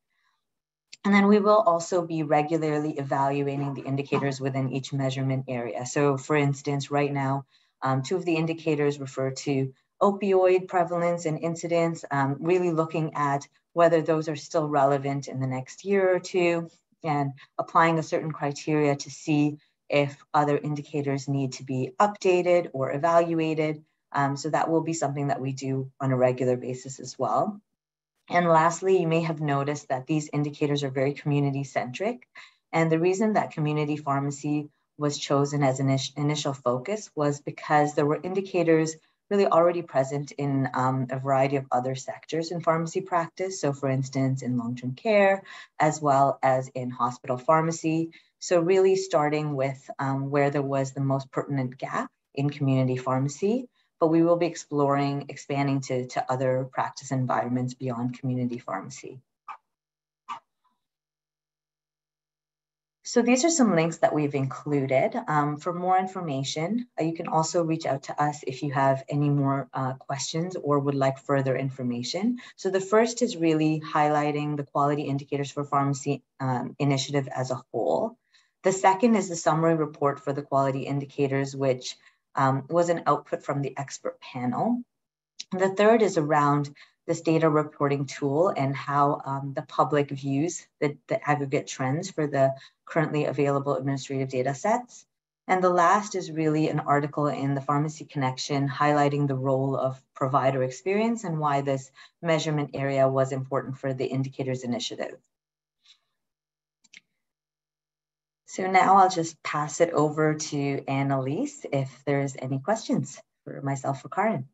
And then we will also be regularly evaluating the indicators within each measurement area. So for instance, right now, um, two of the indicators refer to opioid prevalence and incidence, um, really looking at whether those are still relevant in the next year or two and applying a certain criteria to see if other indicators need to be updated or evaluated. Um, so that will be something that we do on a regular basis as well. And lastly, you may have noticed that these indicators are very community centric. And the reason that community pharmacy was chosen as an initial focus was because there were indicators really already present in um, a variety of other sectors in pharmacy practice. So for instance, in long-term care, as well as in hospital pharmacy. So really starting with um, where there was the most pertinent gap in community pharmacy, but we will be exploring expanding to, to other practice environments beyond community pharmacy. So these are some links that we've included. Um, for more information, uh, you can also reach out to us if you have any more uh, questions or would like further information. So the first is really highlighting the quality indicators for pharmacy um, initiative as a whole. The second is the summary report for the quality indicators, which um, was an output from the expert panel. The third is around this data reporting tool and how um, the public views the, the aggregate trends for the currently available administrative data sets. And the last is really an article in the Pharmacy Connection highlighting the role of provider experience and why this measurement area was important for the indicators initiative. So now I'll just pass it over to Annalise if there's any questions for myself or Karin.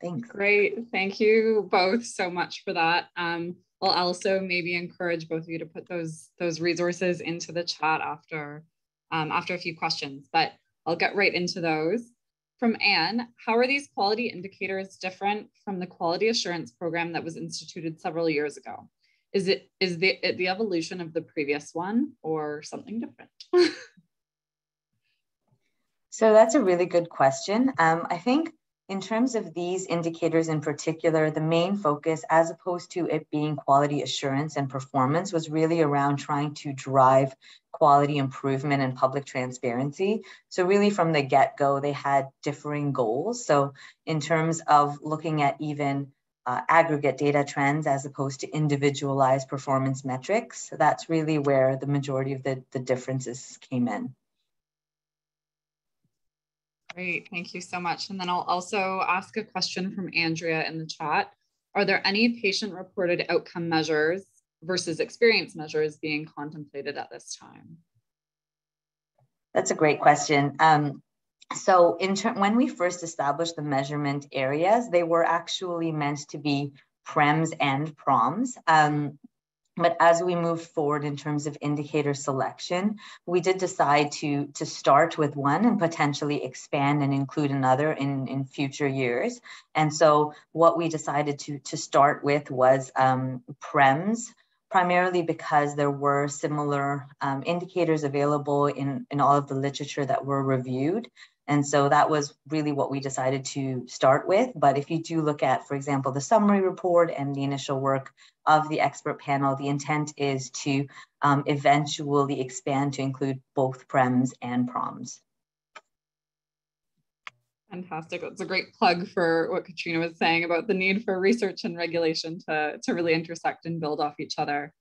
Thanks. Great. Thank you both so much for that. Um, I'll also maybe encourage both of you to put those those resources into the chat after um, after a few questions, but I'll get right into those. From Anne, how are these quality indicators different from the quality assurance program that was instituted several years ago? Is it is the the evolution of the previous one or something different? so that's a really good question. Um, I think in terms of these indicators in particular, the main focus, as opposed to it being quality assurance and performance, was really around trying to drive quality improvement and public transparency. So, really, from the get go, they had differing goals. So, in terms of looking at even uh, aggregate data trends as opposed to individualized performance metrics, that's really where the majority of the, the differences came in. Great, thank you so much. And then I'll also ask a question from Andrea in the chat. Are there any patient reported outcome measures versus experience measures being contemplated at this time? That's a great question. Um, so in when we first established the measurement areas, they were actually meant to be PREMs and PROMs. Um, but as we move forward in terms of indicator selection, we did decide to, to start with one and potentially expand and include another in, in future years. And so what we decided to, to start with was um, PREMS, primarily because there were similar um, indicators available in, in all of the literature that were reviewed. And so that was really what we decided to start with. But if you do look at, for example, the summary report and the initial work of the expert panel, the intent is to um, eventually expand to include both PREMs and PROMs. Fantastic. That's a great plug for what Katrina was saying about the need for research and regulation to, to really intersect and build off each other.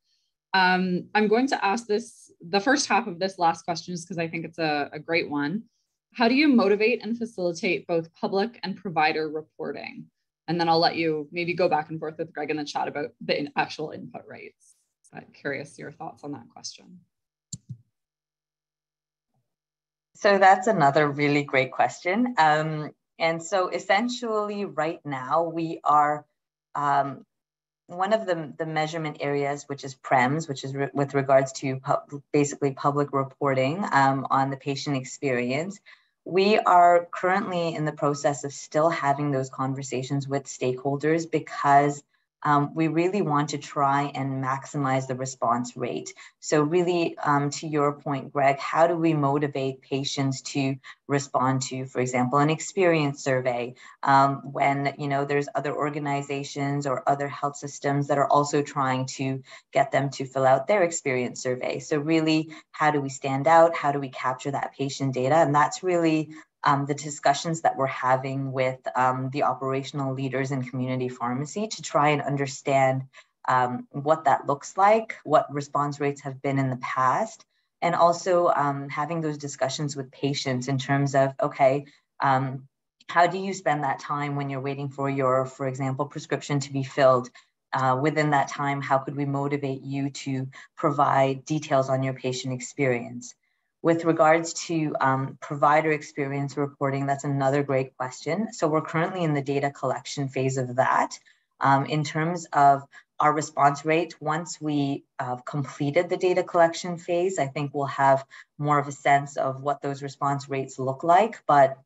Um, I'm going to ask this, the first half of this last question is because I think it's a, a great one how do you motivate and facilitate both public and provider reporting? And then I'll let you maybe go back and forth with Greg in the chat about the actual input rates. I'm curious your thoughts on that question. So that's another really great question. Um, and so essentially right now we are um, one of the, the measurement areas, which is PREMS, which is re with regards to basically public reporting um, on the patient experience. We are currently in the process of still having those conversations with stakeholders because um, we really want to try and maximize the response rate. So really, um, to your point, Greg, how do we motivate patients to respond to, for example, an experience survey um, when you know there's other organizations or other health systems that are also trying to get them to fill out their experience survey. So really, how do we stand out? How do we capture that patient data? And that's really um, the discussions that we're having with um, the operational leaders in community pharmacy to try and understand um, what that looks like, what response rates have been in the past, and also um, having those discussions with patients in terms of, okay, um, how do you spend that time when you're waiting for your, for example, prescription to be filled? Uh, within that time, how could we motivate you to provide details on your patient experience? With regards to um, provider experience reporting, that's another great question. So we're currently in the data collection phase of that. Um, in terms of our response rate, once we uh, completed the data collection phase, I think we'll have more of a sense of what those response rates look like. But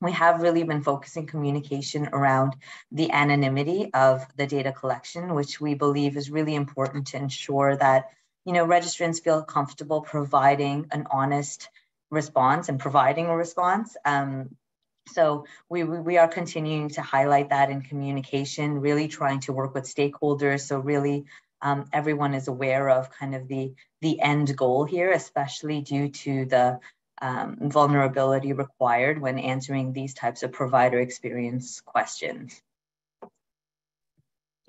we have really been focusing communication around the anonymity of the data collection, which we believe is really important to ensure that you know, registrants feel comfortable providing an honest response and providing a response. Um, so we, we are continuing to highlight that in communication, really trying to work with stakeholders. So really um, everyone is aware of kind of the, the end goal here, especially due to the um, vulnerability required when answering these types of provider experience questions.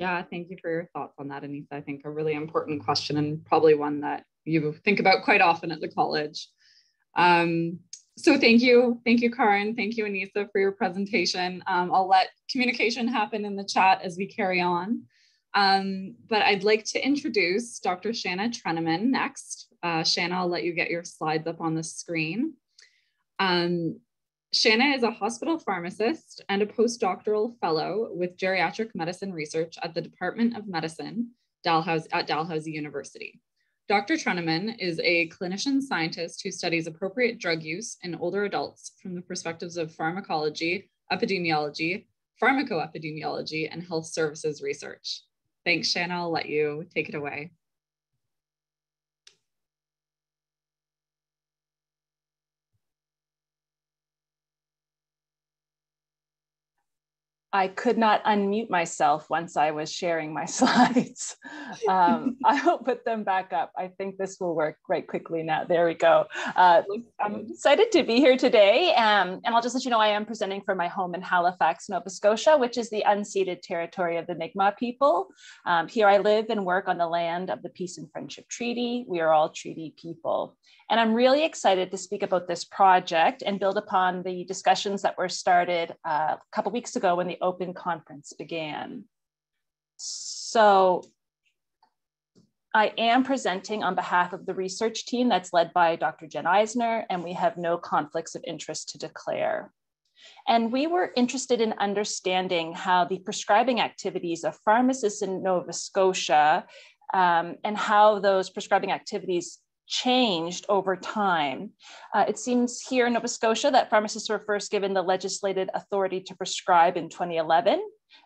Yeah, thank you for your thoughts on that, Anisa. I think a really important question and probably one that you think about quite often at the college. Um, so thank you. Thank you, Karin. Thank you, Anisa, for your presentation. Um, I'll let communication happen in the chat as we carry on. Um, but I'd like to introduce Dr. Shanna Trenaman next. Uh, Shanna, I'll let you get your slides up on the screen. Um, Shanna is a hospital pharmacist and a postdoctoral fellow with geriatric medicine research at the Department of Medicine Dalhousie, at Dalhousie University. Dr. Trenaman is a clinician scientist who studies appropriate drug use in older adults from the perspectives of pharmacology, epidemiology, pharmacoepidemiology, and health services research. Thanks, Shanna. I'll let you take it away. I could not unmute myself once I was sharing my slides. Um, I will put them back up. I think this will work right quickly now. There we go. Uh, I'm excited to be here today. Um, and I'll just let you know I am presenting from my home in Halifax, Nova Scotia, which is the unceded territory of the Mi'kmaq people. Um, here I live and work on the land of the Peace and Friendship Treaty. We are all treaty people. And I'm really excited to speak about this project and build upon the discussions that were started uh, a couple weeks ago when the open conference began. So I am presenting on behalf of the research team that's led by Dr. Jen Isenor, and we have no conflicts of interest to declare. And we were interested in understanding how the prescribing activities of pharmacists in Nova Scotia um, and how those prescribing activities changed over time. Uh, it seems here in Nova Scotia that pharmacists were first given the legislated authority to prescribe in 2011,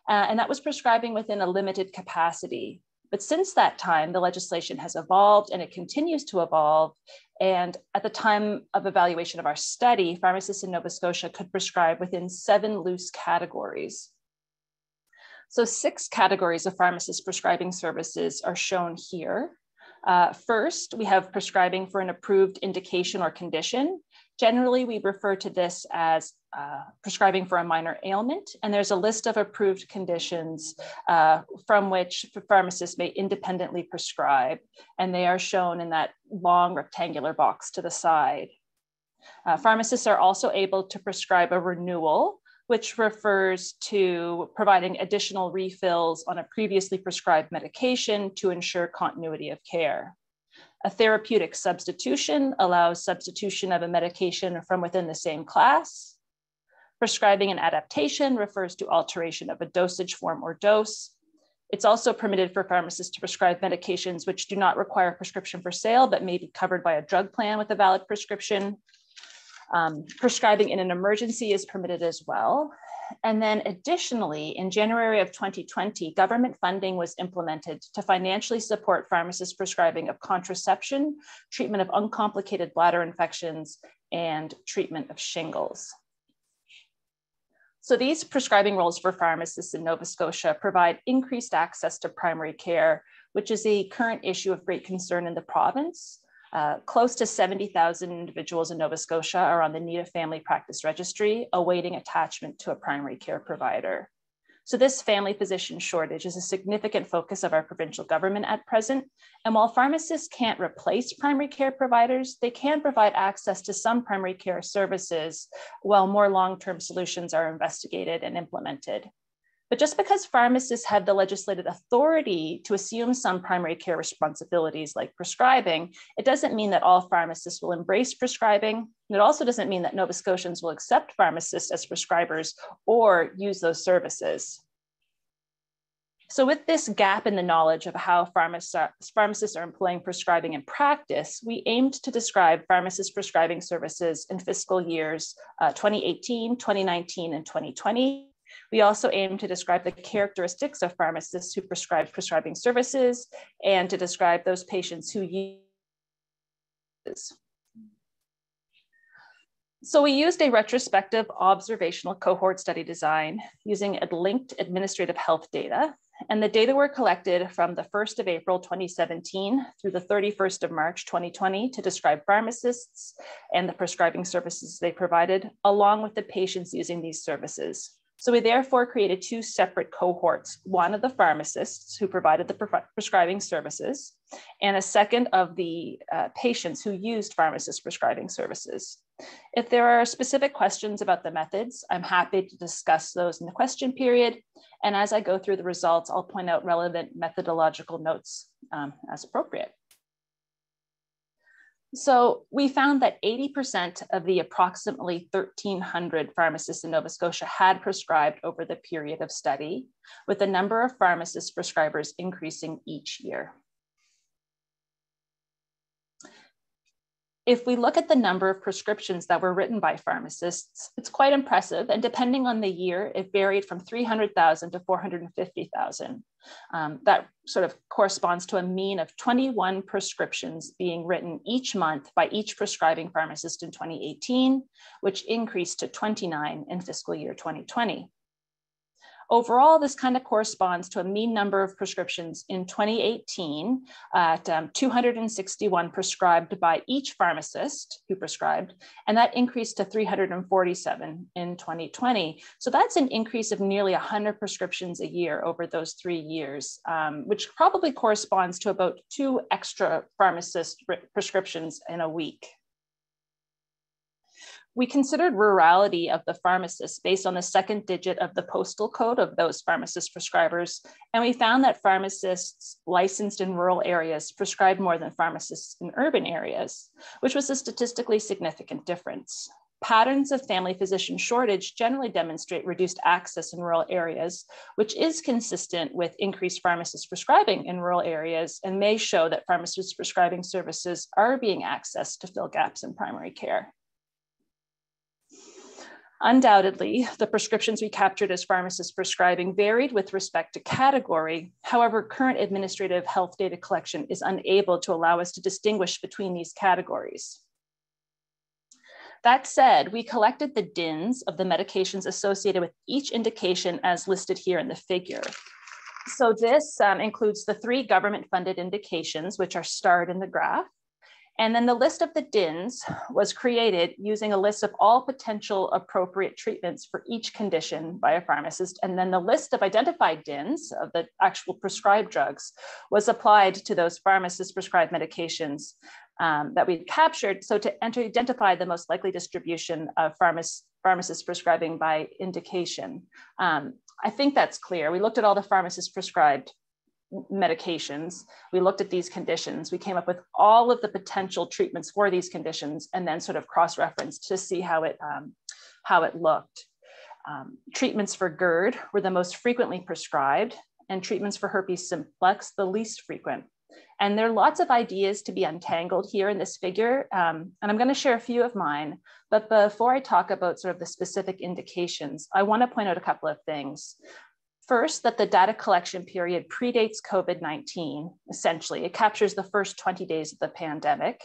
uh, and that was prescribing within a limited capacity. But since that time, the legislation has evolved and it continues to evolve. And at the time of evaluation of our study, pharmacists in Nova Scotia could prescribe within seven loose categories. So six categories of pharmacist prescribing services are shown here. Uh, first, we have prescribing for an approved indication or condition. Generally, we refer to this as uh, prescribing for a minor ailment, and there's a list of approved conditions uh, from which pharmacists may independently prescribe, and they are shown in that long rectangular box to the side. Uh, pharmacists are also able to prescribe a renewal, which refers to providing additional refills on a previously prescribed medication to ensure continuity of care. A therapeutic substitution allows substitution of a medication from within the same class. Prescribing an adaptation refers to alteration of a dosage form or dose. It's also permitted for pharmacists to prescribe medications which do not require prescription for sale, but may be covered by a drug plan with a valid prescription. Um, prescribing in an emergency is permitted as well. And then additionally, in January of 2020, government funding was implemented to financially support pharmacists prescribing of contraception, treatment of uncomplicated bladder infections, and treatment of shingles. So these prescribing roles for pharmacists in Nova Scotia provide increased access to primary care, which is a current issue of great concern in the province. Uh, close to 70,000 individuals in Nova Scotia are on the Need a Family Practice Registry, awaiting attachment to a primary care provider. So this family physician shortage is a significant focus of our provincial government at present. And while pharmacists can't replace primary care providers, they can provide access to some primary care services while more long-term solutions are investigated and implemented. But just because pharmacists have the legislated authority to assume some primary care responsibilities like prescribing, it doesn't mean that all pharmacists will embrace prescribing. It also doesn't mean that Nova Scotians will accept pharmacists as prescribers or use those services. So with this gap in the knowledge of how pharmacists are employing prescribing in practice, we aimed to describe pharmacist prescribing services in fiscal years uh, 2018, 2019, and 2020 we also aim to describe the characteristics of pharmacists who prescribe prescribing services and to describe those patients who use. So we used a retrospective observational cohort study design using linked administrative health data. And the data were collected from the 1st of April 2017 through the 31st of March 2020 to describe pharmacists and the prescribing services they provided, along with the patients using these services. So we therefore created two separate cohorts, one of the pharmacists who provided the pre prescribing services, and a second of the uh, patients who used pharmacist prescribing services. If there are specific questions about the methods, I'm happy to discuss those in the question period. And as I go through the results, I'll point out relevant methodological notes um, as appropriate. So we found that 80% of the approximately 1,300 pharmacists in Nova Scotia had prescribed over the period of study, with the number of pharmacist prescribers increasing each year. If we look at the number of prescriptions that were written by pharmacists, it's quite impressive. And depending on the year, it varied from 300,000 to 450,000. Um, that sort of corresponds to a mean of 21 prescriptions being written each month by each prescribing pharmacist in 2018, which increased to 29 in fiscal year 2020. Overall, this kind of corresponds to a mean number of prescriptions in 2018 at um, 261 prescribed by each pharmacist who prescribed, and that increased to 347 in 2020. So that's an increase of nearly 100 prescriptions a year over those three years, um, which probably corresponds to about two extra pharmacist prescriptions in a week we considered rurality of the pharmacists based on the second digit of the postal code of those pharmacist prescribers. And we found that pharmacists licensed in rural areas prescribed more than pharmacists in urban areas, which was a statistically significant difference. Patterns of family physician shortage generally demonstrate reduced access in rural areas, which is consistent with increased pharmacist prescribing in rural areas and may show that pharmacist prescribing services are being accessed to fill gaps in primary care. Undoubtedly, the prescriptions we captured as pharmacists prescribing varied with respect to category. However, current administrative health data collection is unable to allow us to distinguish between these categories. That said, we collected the DINs of the medications associated with each indication as listed here in the figure. So this um, includes the three government funded indications, which are starred in the graph. And then the list of the DINs was created using a list of all potential appropriate treatments for each condition by a pharmacist. And then the list of identified DINs of the actual prescribed drugs was applied to those pharmacist prescribed medications um, that we captured. So to, to identify the most likely distribution of pharmac pharmacists prescribing by indication. Um, I think that's clear. We looked at all the pharmacists prescribed medications. We looked at these conditions. We came up with all of the potential treatments for these conditions and then sort of cross-referenced to see how it, um, how it looked. Um, treatments for GERD were the most frequently prescribed and treatments for herpes simplex the least frequent. And there are lots of ideas to be untangled here in this figure. Um, and I'm going to share a few of mine. But before I talk about sort of the specific indications, I want to point out a couple of things. First, that the data collection period predates COVID 19, essentially. It captures the first 20 days of the pandemic.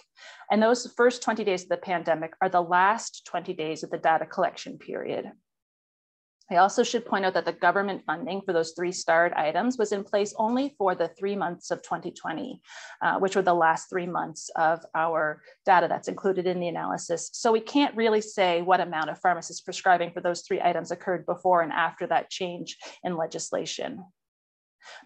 And those first 20 days of the pandemic are the last 20 days of the data collection period. I also should point out that the government funding for those three starred items was in place only for the three months of 2020, uh, which were the last three months of our data that's included in the analysis. So we can't really say what amount of pharmacists prescribing for those three items occurred before and after that change in legislation.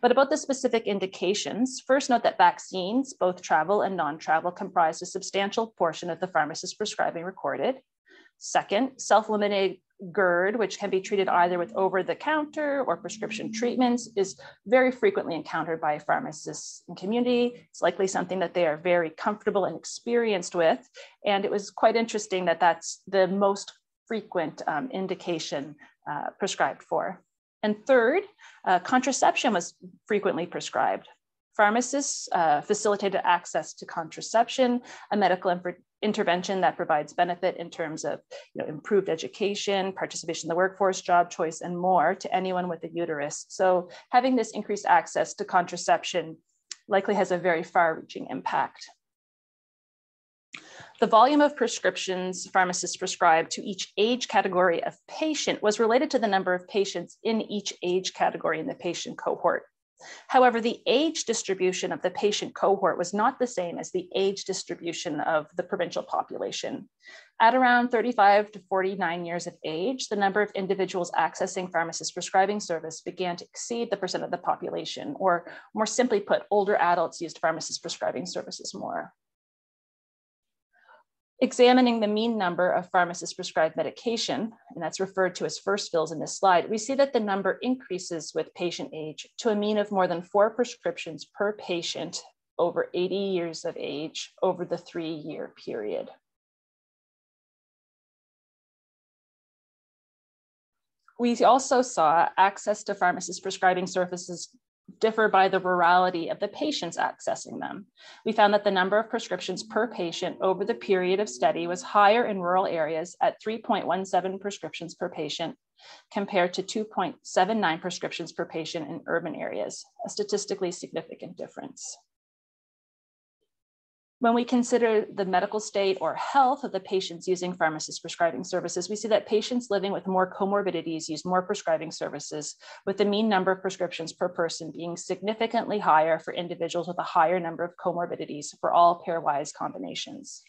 But about the specific indications, first note that vaccines, both travel and non-travel, comprised a substantial portion of the pharmacist prescribing recorded. Second, self-limited GERD, which can be treated either with over the counter or prescription treatments, is very frequently encountered by pharmacists in community. It's likely something that they are very comfortable and experienced with. And it was quite interesting that that's the most frequent um, indication uh, prescribed for. And third, uh, contraception was frequently prescribed. Pharmacists uh, facilitated access to contraception, a medical intervention that provides benefit in terms of you know, improved education, participation in the workforce, job choice, and more to anyone with a uterus. So having this increased access to contraception likely has a very far-reaching impact. The volume of prescriptions pharmacists prescribed to each age category of patient was related to the number of patients in each age category in the patient cohort. However, the age distribution of the patient cohort was not the same as the age distribution of the provincial population. At around 35 to 49 years of age, the number of individuals accessing pharmacist prescribing service began to exceed the percent of the population, or more simply put, older adults used pharmacist prescribing services more. Examining the mean number of pharmacist prescribed medication, and that's referred to as first fills in this slide, we see that the number increases with patient age to a mean of more than four prescriptions per patient over 80 years of age over the three year period. We also saw access to pharmacist prescribing services differ by the rurality of the patients accessing them. We found that the number of prescriptions per patient over the period of study was higher in rural areas at 3.17 prescriptions per patient compared to 2.79 prescriptions per patient in urban areas, a statistically significant difference. When we consider the medical state or health of the patients using pharmacist prescribing services, we see that patients living with more comorbidities use more prescribing services, with the mean number of prescriptions per person being significantly higher for individuals with a higher number of comorbidities for all pairwise combinations.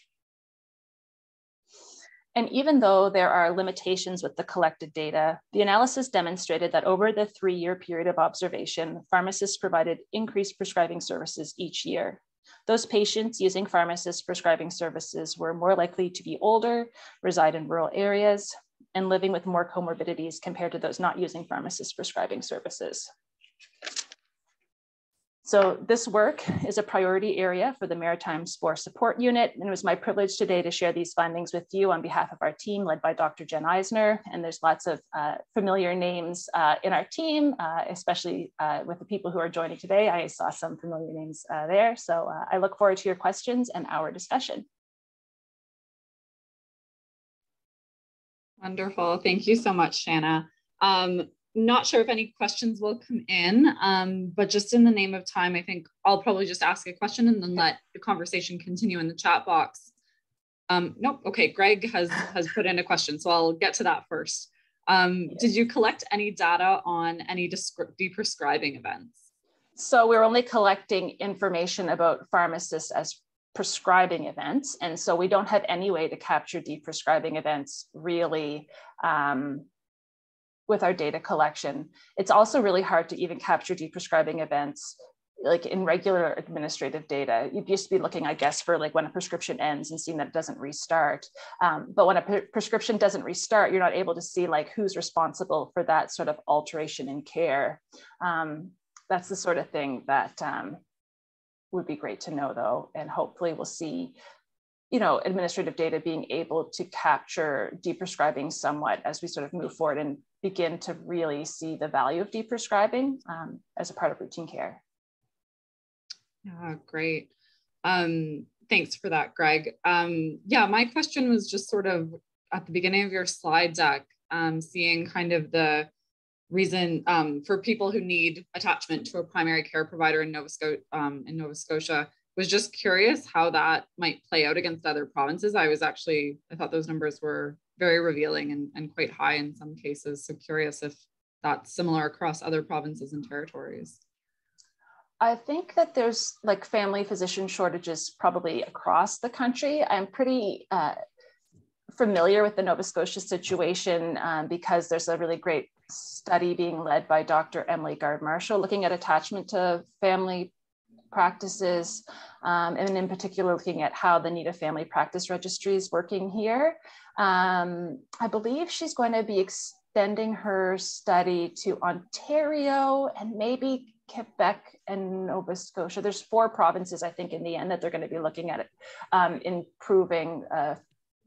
And even though there are limitations with the collected data, the analysis demonstrated that over the three year period of observation, pharmacists provided increased prescribing services each year. Those patients using pharmacist prescribing services were more likely to be older, reside in rural areas, and living with more comorbidities compared to those not using pharmacist prescribing services. So this work is a priority area for the Maritime SPOR Support Unit, and it was my privilege today to share these findings with you on behalf of our team led by Dr. Jen Isenor. And there's lots of uh, familiar names uh, in our team, uh, especially uh, with the people who are joining today. I saw some familiar names uh, there. So uh, I look forward to your questions and our discussion. Wonderful. Thank you so much, Shanna. Um, not sure if any questions will come in, um, but just in the name of time, I think I'll probably just ask a question and then let the conversation continue in the chat box. Um, nope. Okay, Greg has has put in a question, so I'll get to that first. Um, did you collect any data on any deprescribing events? So we're only collecting information about pharmacists as prescribing events, and so we don't have any way to capture deprescribing events really um, with our data collection. It's also really hard to even capture deprescribing events like in regular administrative data, you'd used to be looking, I guess, for like when a prescription ends and seeing that it doesn't restart. Um, but when a pre prescription doesn't restart, you're not able to see like who's responsible for that sort of alteration in care. Um, that's the sort of thing that um, would be great to know though. And hopefully we'll see you know, administrative data being able to capture deprescribing somewhat as we sort of move forward and begin to really see the value of deprescribing um, as a part of routine care. Yeah, great. Um, thanks for that, Greg. Um, yeah, my question was just sort of at the beginning of your slide deck, um, seeing kind of the reason um, for people who need attachment to a primary care provider in Nova, um, in Nova Scotia was just curious how that might play out against other provinces. I was actually, I thought those numbers were very revealing and, and quite high in some cases. So curious if that's similar across other provinces and territories. I think that there's like family physician shortages probably across the country. I'm pretty uh, familiar with the Nova Scotia situation um, because there's a really great study being led by Dr. Emily Gard Marshall looking at attachment to family practices, um, and in particular looking at how the Need a Family Practice Registry is working here. Um, I believe she's going to be extending her study to Ontario and maybe Quebec and Nova Scotia. There's four provinces, I think, in the end that they're going to be looking at um, improving uh,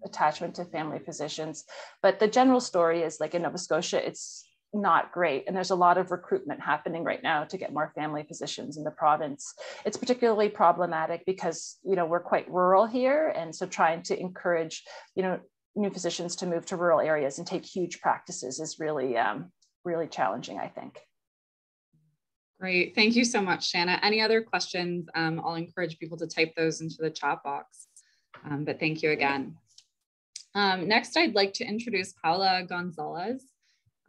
attachment to family physicians. But the general story is like in Nova Scotia, it's not great. And there's a lot of recruitment happening right now to get more family physicians in the province. It's particularly problematic because, you know, we're quite rural here. And so trying to encourage, you know, new physicians to move to rural areas and take huge practices is really, um, really challenging, I think. Great. Thank you so much, Shanna. Any other questions? Um, I'll encourage people to type those into the chat box. Um, but thank you again. Um, next, I'd like to introduce Paola Gonzalez.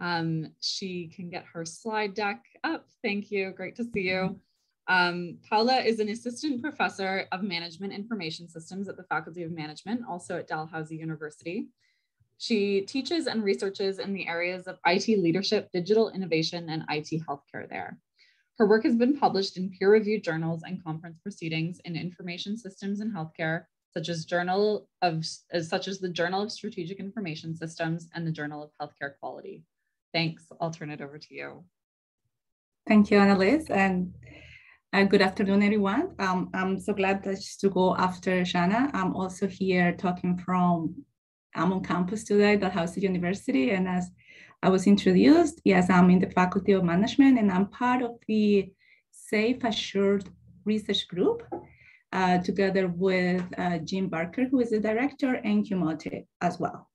Um, she can get her slide deck up. Thank you. Great to see you. Um, Paola is an assistant professor of management information systems at the Faculty of Management, also at Dalhousie University. She teaches and researches in the areas of IT leadership, digital innovation, and IT healthcare there. Her work has been published in peer-reviewed journals and conference proceedings in information systems and healthcare, such as journal of such as the Journal of Strategic Information Systems and the Journal of Healthcare Quality. Thanks. I'll turn it over to you. Thank you, Annalise, and uh, good afternoon, everyone. Um, I'm so glad to go after Shanna. I'm also here talking from, I'm on campus today at Dalhousie University, and as I was introduced, yes, I'm in the Faculty of Management, and I'm part of the Safe Assured Research Group, uh, together with uh, Jim Barker, who is the director, and Kumote as well.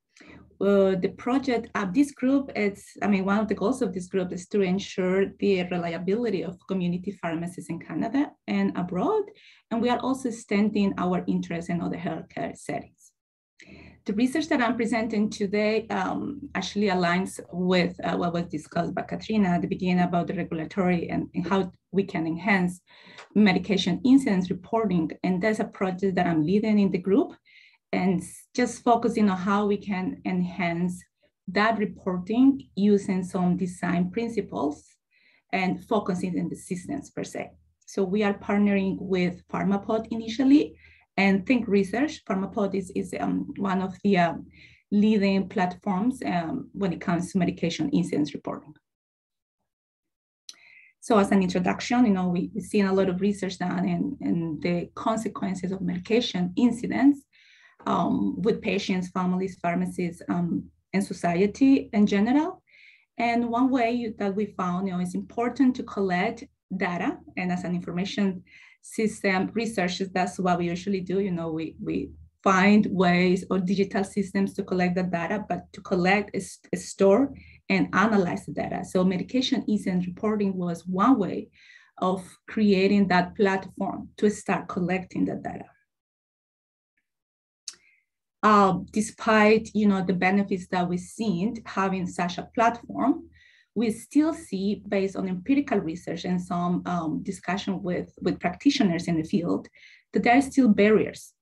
Uh, the project of this group, it's, I mean, one of the goals of this group is to ensure the reliability of community pharmacies in Canada and abroad. And we are also extending our interest in other healthcare settings. The research that I'm presenting today um, actually aligns with uh, what was discussed by Katrina at the beginning about the regulatory and, and, how we can enhance medication incidence reporting. And that's a project that I'm leading in the group and just focusing on how we can enhance that reporting using some design principles and focusing in the systems per se. So we are partnering with Pharmapod initially and Think Research, Pharmapod is, is um, one of the um, leading platforms um, when it comes to medication incidence reporting. So as an introduction, you know, we, we've seen a lot of research done in, in the consequences of medication incidents um, with patients, families, pharmacies, um, and society in general. And one way that we found, you know, it's important to collect data and as an information system researchers, that's what we usually do. You know, we, we find ways or digital systems to collect the data, but to collect, is store, and analyze the data. So medication incidence reporting was one way of creating that platform to start collecting the data. Uh, despite you know the benefits that we've seen having such a platform, we still see, based on empirical research and some um, discussion with, with practitioners in the field, that there are still barriers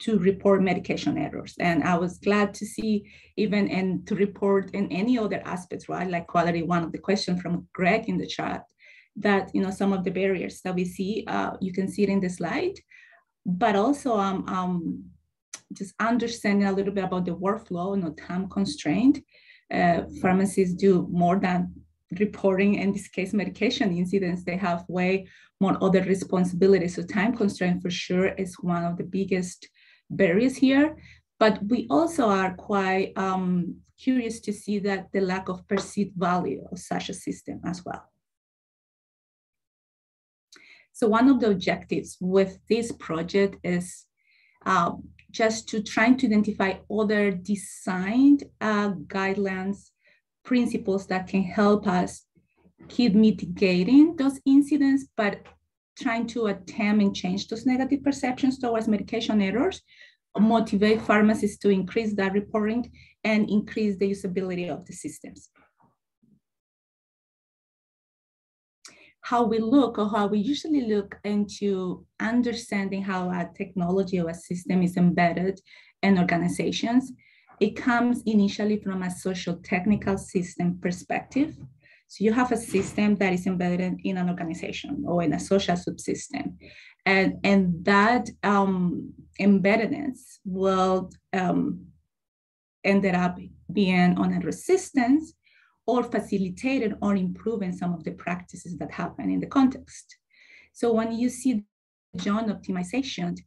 to report medication errors. And I was glad to see even and to report in any other aspects, right? Like quality, one of the questions from Greg in the chat, that you know some of the barriers that we see, uh, you can see it in the slide, but also um, um, just understanding a little bit about the workflow, you know, time constraint, uh, pharmacies do more than reporting, in this case, medication incidents. They have way more other responsibilities. So time constraint for sure is one of the biggest barriers here. But we also are quite um, curious to see that the lack of perceived value of such a system as well. So one of the objectives with this project is um, just to trying to identify other designed uh, guidelines, principles that can help us keep mitigating those incidents, but trying to attempt and change those negative perceptions towards medication errors, motivate pharmacists to increase that reporting and increase the usability of the systems. How we look or how we usually look into understanding how a technology or a system is embedded in organizations, it comes initially from a social technical system perspective. So you have a system that is embedded in an organization or in a social subsystem. And, and that um, embeddedness will um, ended up being on a resistance or facilitated or improving some of the practices that happen in the context. So when you see joint optimization,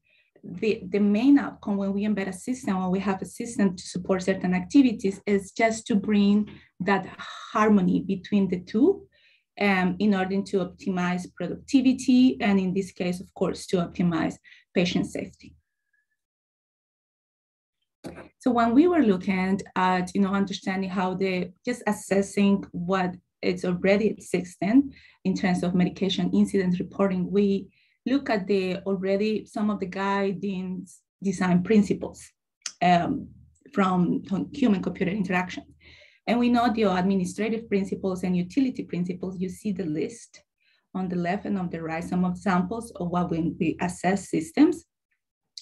the, the main outcome when we embed a system, when we have a system to support certain activities, is just to bring that harmony between the two um, in order to optimize productivity, and in this case, of course, to optimize patient safety. So when we were looking at, you know, understanding how they just assessing what it's already existing in terms of medication incident reporting, we look at the already some of the guiding design principles um, from human computer interaction. And we know the administrative principles and utility principles, you see the list on the left and on the right, some examples of what we, we assess systems.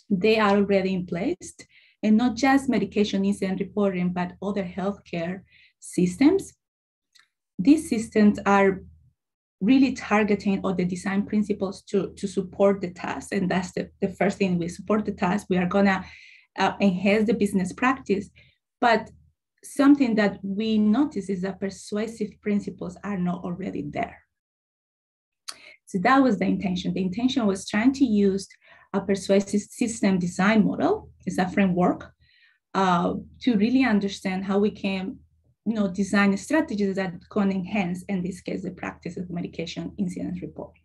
They are already in place and not just medication incident reporting, but other healthcare systems. These systems are really targeting all the design principles to, to support the task. And that's the, the first thing we support the task. We are gonna uh, enhance the business practice. But something that we notice is that persuasive principles are not already there. So that was the intention. The intention was trying to use a persuasive system design model, is a framework uh, to really understand how we can you know, design strategies that can enhance, in this case, the practice of medication incident reporting.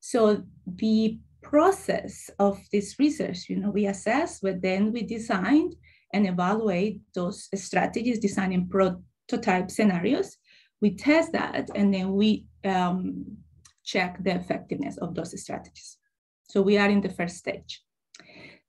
So the process of this research, you know, we assess, but then we designed and evaluate those strategies, designing prototype scenarios. We test that, and then we um, check the effectiveness of those strategies. So we are in the first stage.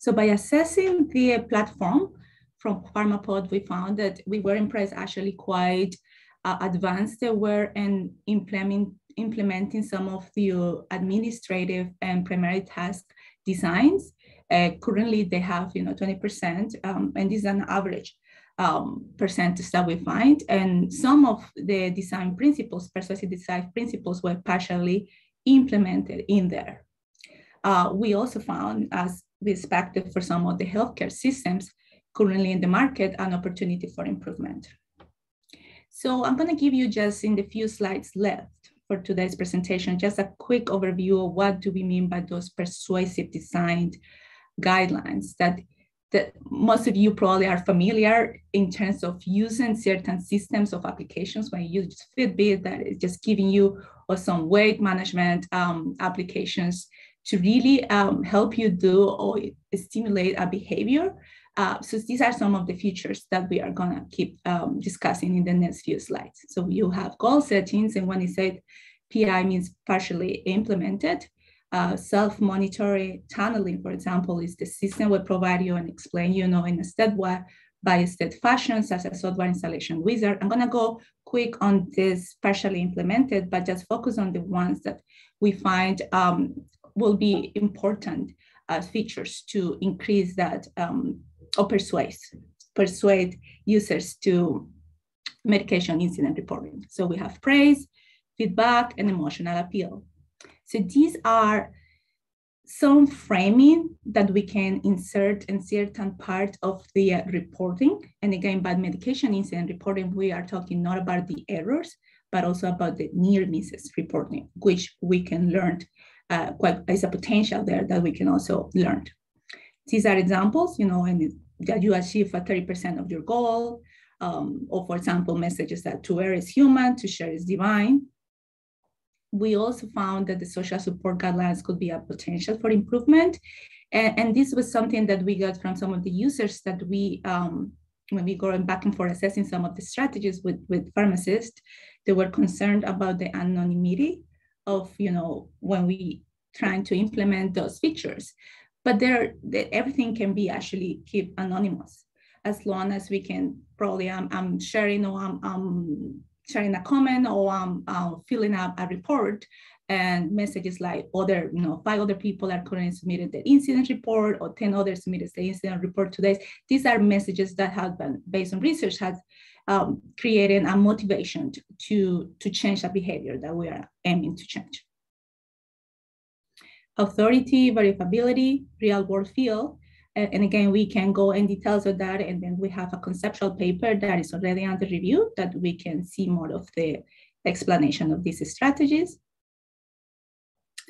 So by assessing the platform from Pharmapod, we found that we were impressed actually quite uh, advanced they were in implement, implementing some of the administrative and primary task designs. Uh, currently, they have you know 20%, um, and this is an average um, percentage that we find. And some of the design principles, persuasive design principles, were partially implemented in there. Uh, we also found, as expected for some of the healthcare systems currently in the market, an opportunity for improvement. So I'm going to give you just in the few slides left for today's presentation, just a quick overview of what do we mean by those persuasive designed guidelines that, that most of you probably are familiar in terms of using certain systems of applications when you use Fitbit that is just giving you or some weight management um, applications to really um, help you do or stimulate a behavior uh, so these are some of the features that we are gonna keep um, discussing in the next few slides. So you have goal settings and when you said PI means partially implemented. Uh, self-monitoring tunneling, for example, is the system will provide you and explain, you know, in a step by step fashion, such as software installation wizard. I'm gonna go quick on this partially implemented, but just focus on the ones that we find um, will be important as features to increase that um, or persuade, persuade users to medication incident reporting. So we have praise, feedback, and emotional appeal. So these are some framing that we can insert in certain part of the uh, reporting. And again, by medication incident reporting, we are talking not about the errors, but also about the near misses reporting, which we can learn uh, quite, there's a potential there that we can also learn. These are examples, you know, and that you achieve a 30% of your goal, um, or for example, messages that to err is human, to share is divine. We also found that the social support guidelines could be a potential for improvement. And, and this was something that we got from some of the users that we, um, when we go back and forth assessing some of the strategies with, with pharmacists, they were concerned about the anonymity of, you know, when we trying to implement those features but there everything can be actually keep anonymous as long as we can probably I'm, I'm sharing or I'm, I'm sharing a comment or I'm uh, filling up a report and messages like other, you know, five other people are currently submitted the incident report or 10 others submitted the incident report today. These are messages that have been based on research has um, created a motivation to, to, to change the behavior that we are aiming to change authority, verifiability, real world feel. And again, we can go in details of that. And then we have a conceptual paper that is already under review that we can see more of the explanation of these strategies.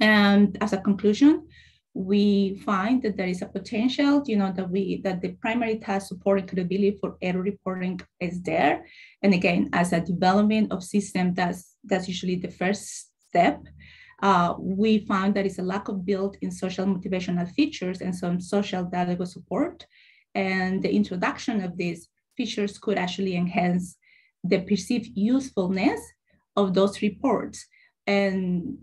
And as a conclusion, we find that there is a potential, you know, that we that the primary task supporting credibility for error reporting is there. And again, as a development of system, that's that's usually the first step uh, we found that it's a lack of built-in social motivational features and some social dialogue support. And the introduction of these features could actually enhance the perceived usefulness of those reports and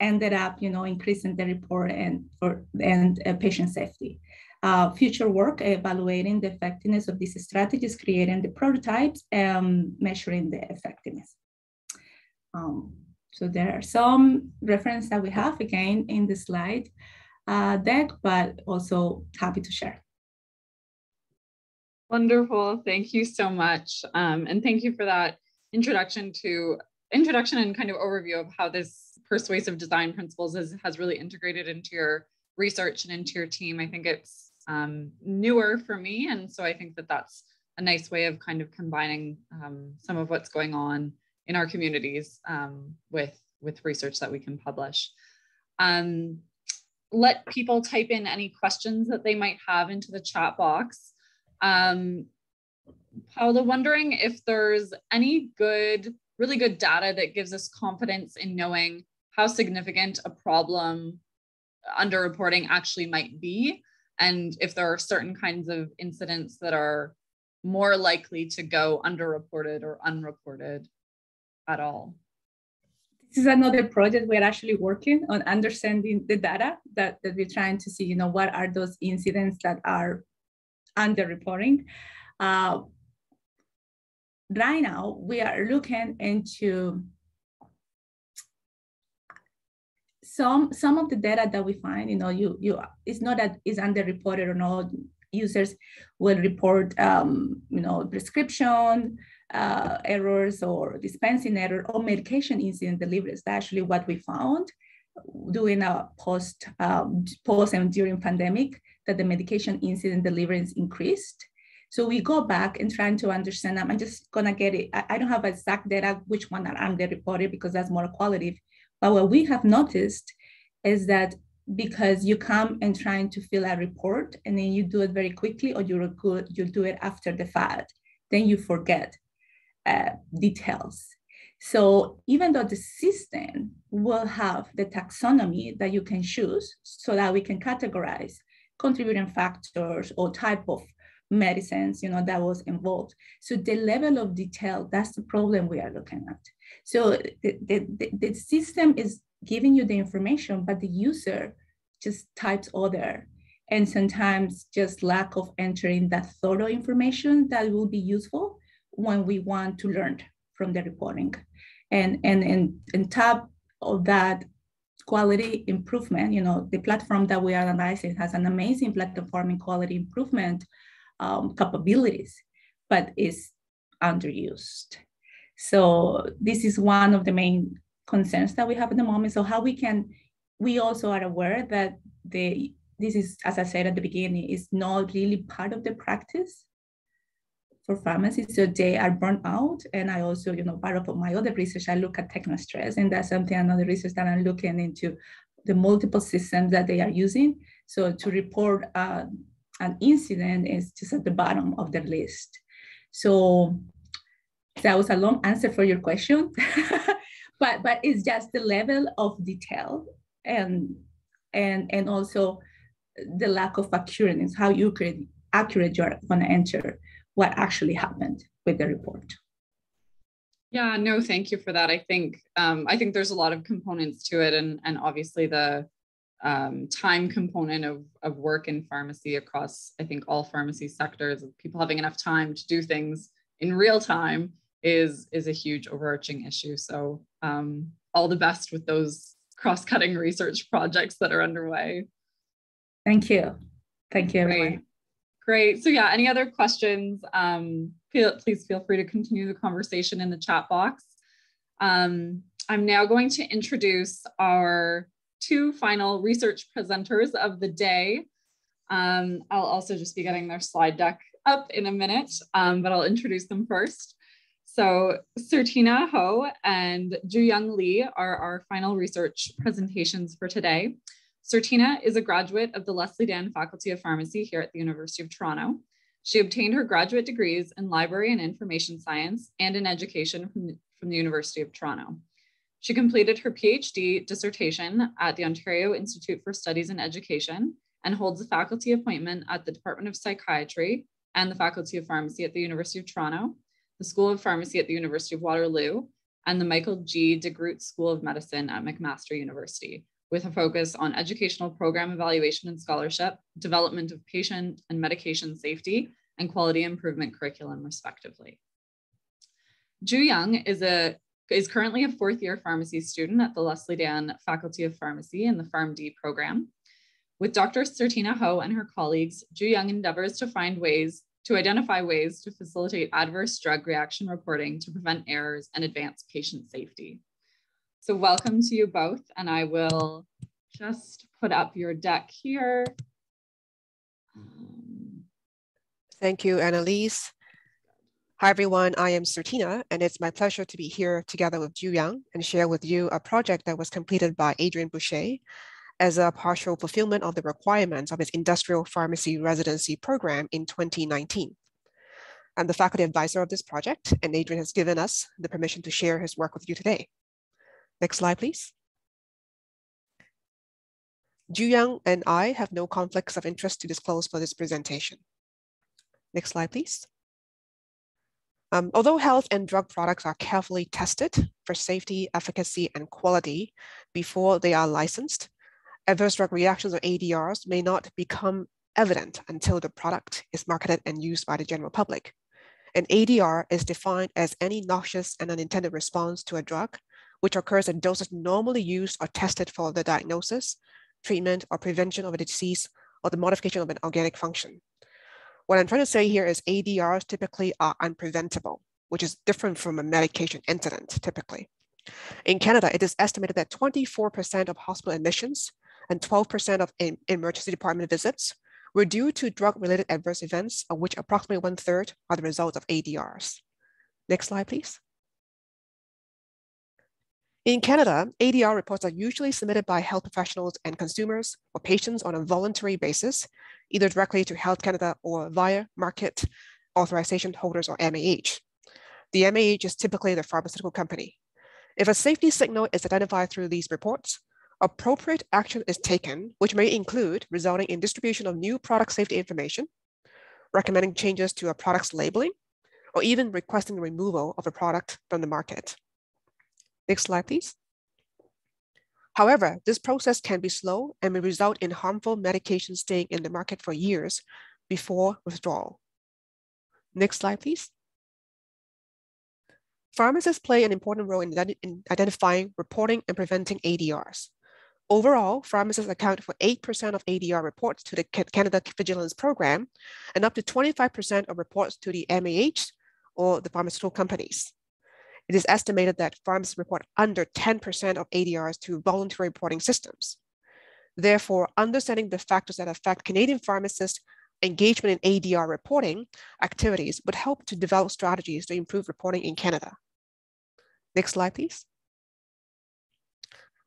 ended up, you know, increasing the report and for and uh, patient safety. Uh, future work evaluating the effectiveness of these strategies, creating the prototypes, and measuring the effectiveness. Um, so there are some reference that we have again in the slide uh, deck, but also happy to share. Wonderful. Thank you so much. Um, and thank you for that introduction to introduction and kind of overview of how this persuasive design principles is, has really integrated into your research and into your team. I think it's um, newer for me. And so I think that that's a nice way of kind of combining um, some of what's going on in our communities um, with, with research that we can publish. Um, let people type in any questions that they might have into the chat box. Um, Paola, wondering if there's any good, really good data that gives us confidence in knowing how significant a problem underreporting actually might be and if there are certain kinds of incidents that are more likely to go underreported or unreported at all. This is another project we're actually working on understanding the data that, that we're trying to see, you know, what are those incidents that are underreporting. Uh, right now, we are looking into some some of the data that we find, you know, you you it's not that it's underreported or not. Users will report, um, you know, prescription uh, errors or dispensing error or medication incident deliveries. That's actually what we found doing a post um, post and during pandemic that the medication incident deliverance increased. So we go back and trying to understand. I'm just gonna get it. I, I don't have exact data which one are underreported because that's more qualitative. But what we have noticed is that because you come and trying to fill a report and then you do it very quickly or you're good, you do it after the fact, then you forget uh, details. So even though the system will have the taxonomy that you can choose so that we can categorize contributing factors or type of medicines, you know, that was involved. So the level of detail, that's the problem we are looking at. So the, the, the, system is giving you the information, but the user just types other. And sometimes just lack of entering that thorough information that will be useful when we want to learn from the reporting. And, and, and, and top of that quality improvement, you know, the platform that we are analyzing has an amazing platform in quality improvement um, capabilities, but is underused. So this is one of the main concerns that we have at the moment. So how we can, we also are aware that the this is, as I said at the beginning, is not really part of the practice for pharmacists. So they are burnt out. And I also, you know, part of my other research, I look at techno stress, and that's something another research that I'm looking into the multiple systems that they are using. So to report uh, an incident is just at the bottom of the list. So that was a long answer for your question, but but it's just the level of detail and and and also the lack of accuracy, how you could accurate you're going to enter what actually happened with the report. Yeah, no, thank you for that. I think um, I think there's a lot of components to it, and and obviously the um, time component of, of work in pharmacy across, I think, all pharmacy sectors, people having enough time to do things in real time is, is a huge overarching issue. So um, all the best with those cross-cutting research projects that are underway. Thank you. Thank you, everyone. Great. Great. So yeah, any other questions? Um, feel, please feel free to continue the conversation in the chat box. Um, I'm now going to introduce our two final research presenters of the day. Um, I'll also just be getting their slide deck up in a minute, um, but I'll introduce them first. So Certina Ho and Joo-Young Lee are our final research presentations for today. Certina is a graduate of the Leslie Dan Faculty of Pharmacy here at the University of Toronto. She obtained her graduate degrees in library and information science and in education from from the University of Toronto. She completed her PhD dissertation at the Ontario Institute for Studies in Education and holds a faculty appointment at the Department of Psychiatry and the Faculty of Pharmacy at the University of Toronto, the School of Pharmacy at the University of Waterloo, and the Michael G. DeGroote School of Medicine at McMaster University, with a focus on educational program evaluation and scholarship, development of patient and medication safety, and quality improvement curriculum, respectively. Joo-Young is a is currently a fourth year pharmacy student at the Leslie Dan Faculty of Pharmacy in the PharmD program. With Dr. Certina Ho and her colleagues, Joo-Young endeavors to find ways to identify ways to facilitate adverse drug reaction reporting to prevent errors and advance patient safety. So welcome to you both, and I will just put up your deck here. Thank you, Annalise. Hi everyone, I am Certina, and it's my pleasure to be here together with Joo-Young and share with you a project that was completed by Adrian Boucher as a partial fulfillment of the requirements of his industrial pharmacy residency program in 2019. I'm the faculty advisor of this project, and Adrian has given us the permission to share his work with you today. Next slide, please. Ju and I have no conflicts of interest to disclose for this presentation. Next slide, please. Um, although health and drug products are carefully tested for safety, efficacy, and quality before they are licensed, adverse drug reactions or ADRs may not become evident until the product is marketed and used by the general public. An ADR is defined as any noxious and unintended response to a drug, which occurs at doses normally used or tested for the diagnosis, treatment, or prevention of a disease or the modification of an organic function. What I'm trying to say here is ADRs typically are unpreventable, which is different from a medication incident typically. In Canada, it is estimated that 24% of hospital admissions and 12% of emergency department visits were due to drug-related adverse events, of which approximately one third are the result of ADRs. Next slide, please. In Canada, ADR reports are usually submitted by health professionals and consumers or patients on a voluntary basis, either directly to Health Canada or via market authorization holders or MAH. The MAH is typically the pharmaceutical company. If a safety signal is identified through these reports, appropriate action is taken, which may include resulting in distribution of new product safety information, recommending changes to a product's labeling, or even requesting the removal of a product from the market. Next slide, please. However, this process can be slow and may result in harmful medication staying in the market for years before withdrawal. Next slide, please. Pharmacists play an important role in, in identifying, reporting, and preventing ADRs. Overall, pharmacists account for 8% of ADR reports to the Canada Vigilance Program and up to 25% of reports to the MAH or the pharmaceutical companies. It is estimated that pharmacists report under 10% of ADRs to voluntary reporting systems. Therefore, understanding the factors that affect Canadian pharmacists' engagement in ADR reporting activities would help to develop strategies to improve reporting in Canada. Next slide, please.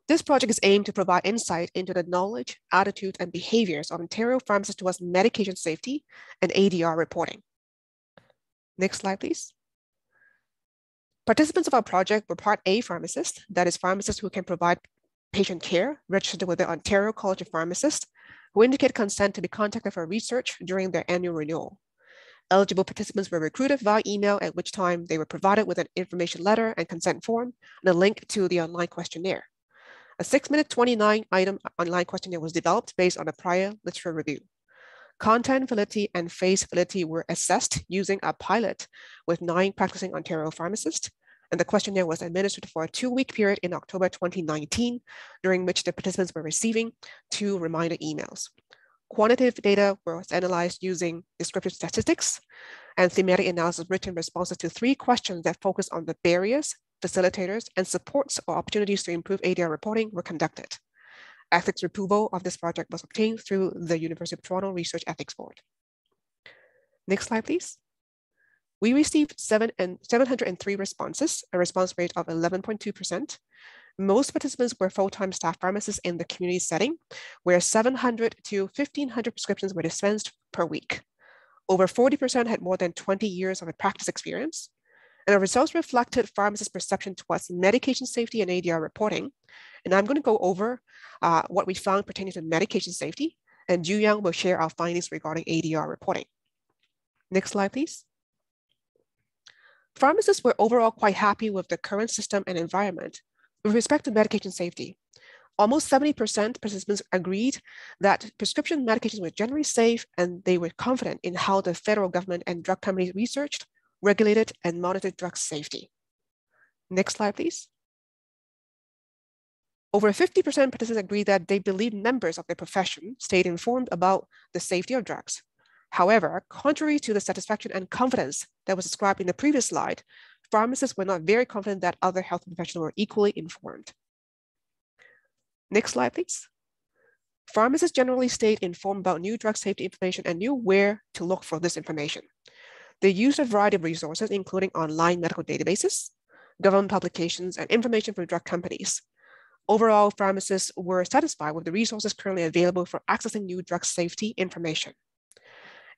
This project is aimed to provide insight into the knowledge, attitudes, and behaviors of Ontario pharmacists towards medication safety and ADR reporting. Next slide, please. Participants of our project were Part A pharmacists, that is pharmacists who can provide patient care, registered with the Ontario College of Pharmacists, who indicate consent to be contacted for research during their annual renewal. Eligible participants were recruited via email, at which time they were provided with an information letter and consent form and a link to the online questionnaire. A six minute 29 item online questionnaire was developed based on a prior literature review. Content validity and face validity were assessed using a pilot with nine practicing Ontario pharmacists, and the questionnaire was administered for a two-week period in October 2019, during which the participants were receiving two reminder emails. Quantitative data was analyzed using descriptive statistics and thematic analysis written responses to three questions that focus on the barriers, facilitators, and supports or opportunities to improve ADR reporting were conducted. Ethics approval of this project was obtained through the University of Toronto Research Ethics Board. Next slide, please. We received seven and 703 responses, a response rate of 11.2%. Most participants were full-time staff pharmacists in the community setting, where 700 to 1,500 prescriptions were dispensed per week. Over 40% had more than 20 years of a practice experience, and the results reflected pharmacists' perception towards medication safety and ADR reporting, and I'm going to go over uh, what we found pertaining to medication safety, and Joo-Young will share our findings regarding ADR reporting. Next slide, please. Pharmacists were overall quite happy with the current system and environment. With respect to medication safety, almost 70% participants agreed that prescription medications were generally safe and they were confident in how the federal government and drug companies researched, regulated, and monitored drug safety. Next slide, please. Over 50% participants agreed that they believe members of their profession stayed informed about the safety of drugs. However, contrary to the satisfaction and confidence that was described in the previous slide, pharmacists were not very confident that other health professionals were equally informed. Next slide, please. Pharmacists generally stayed informed about new drug safety information and knew where to look for this information. They used a variety of resources, including online medical databases, government publications, and information from drug companies. Overall, pharmacists were satisfied with the resources currently available for accessing new drug safety information.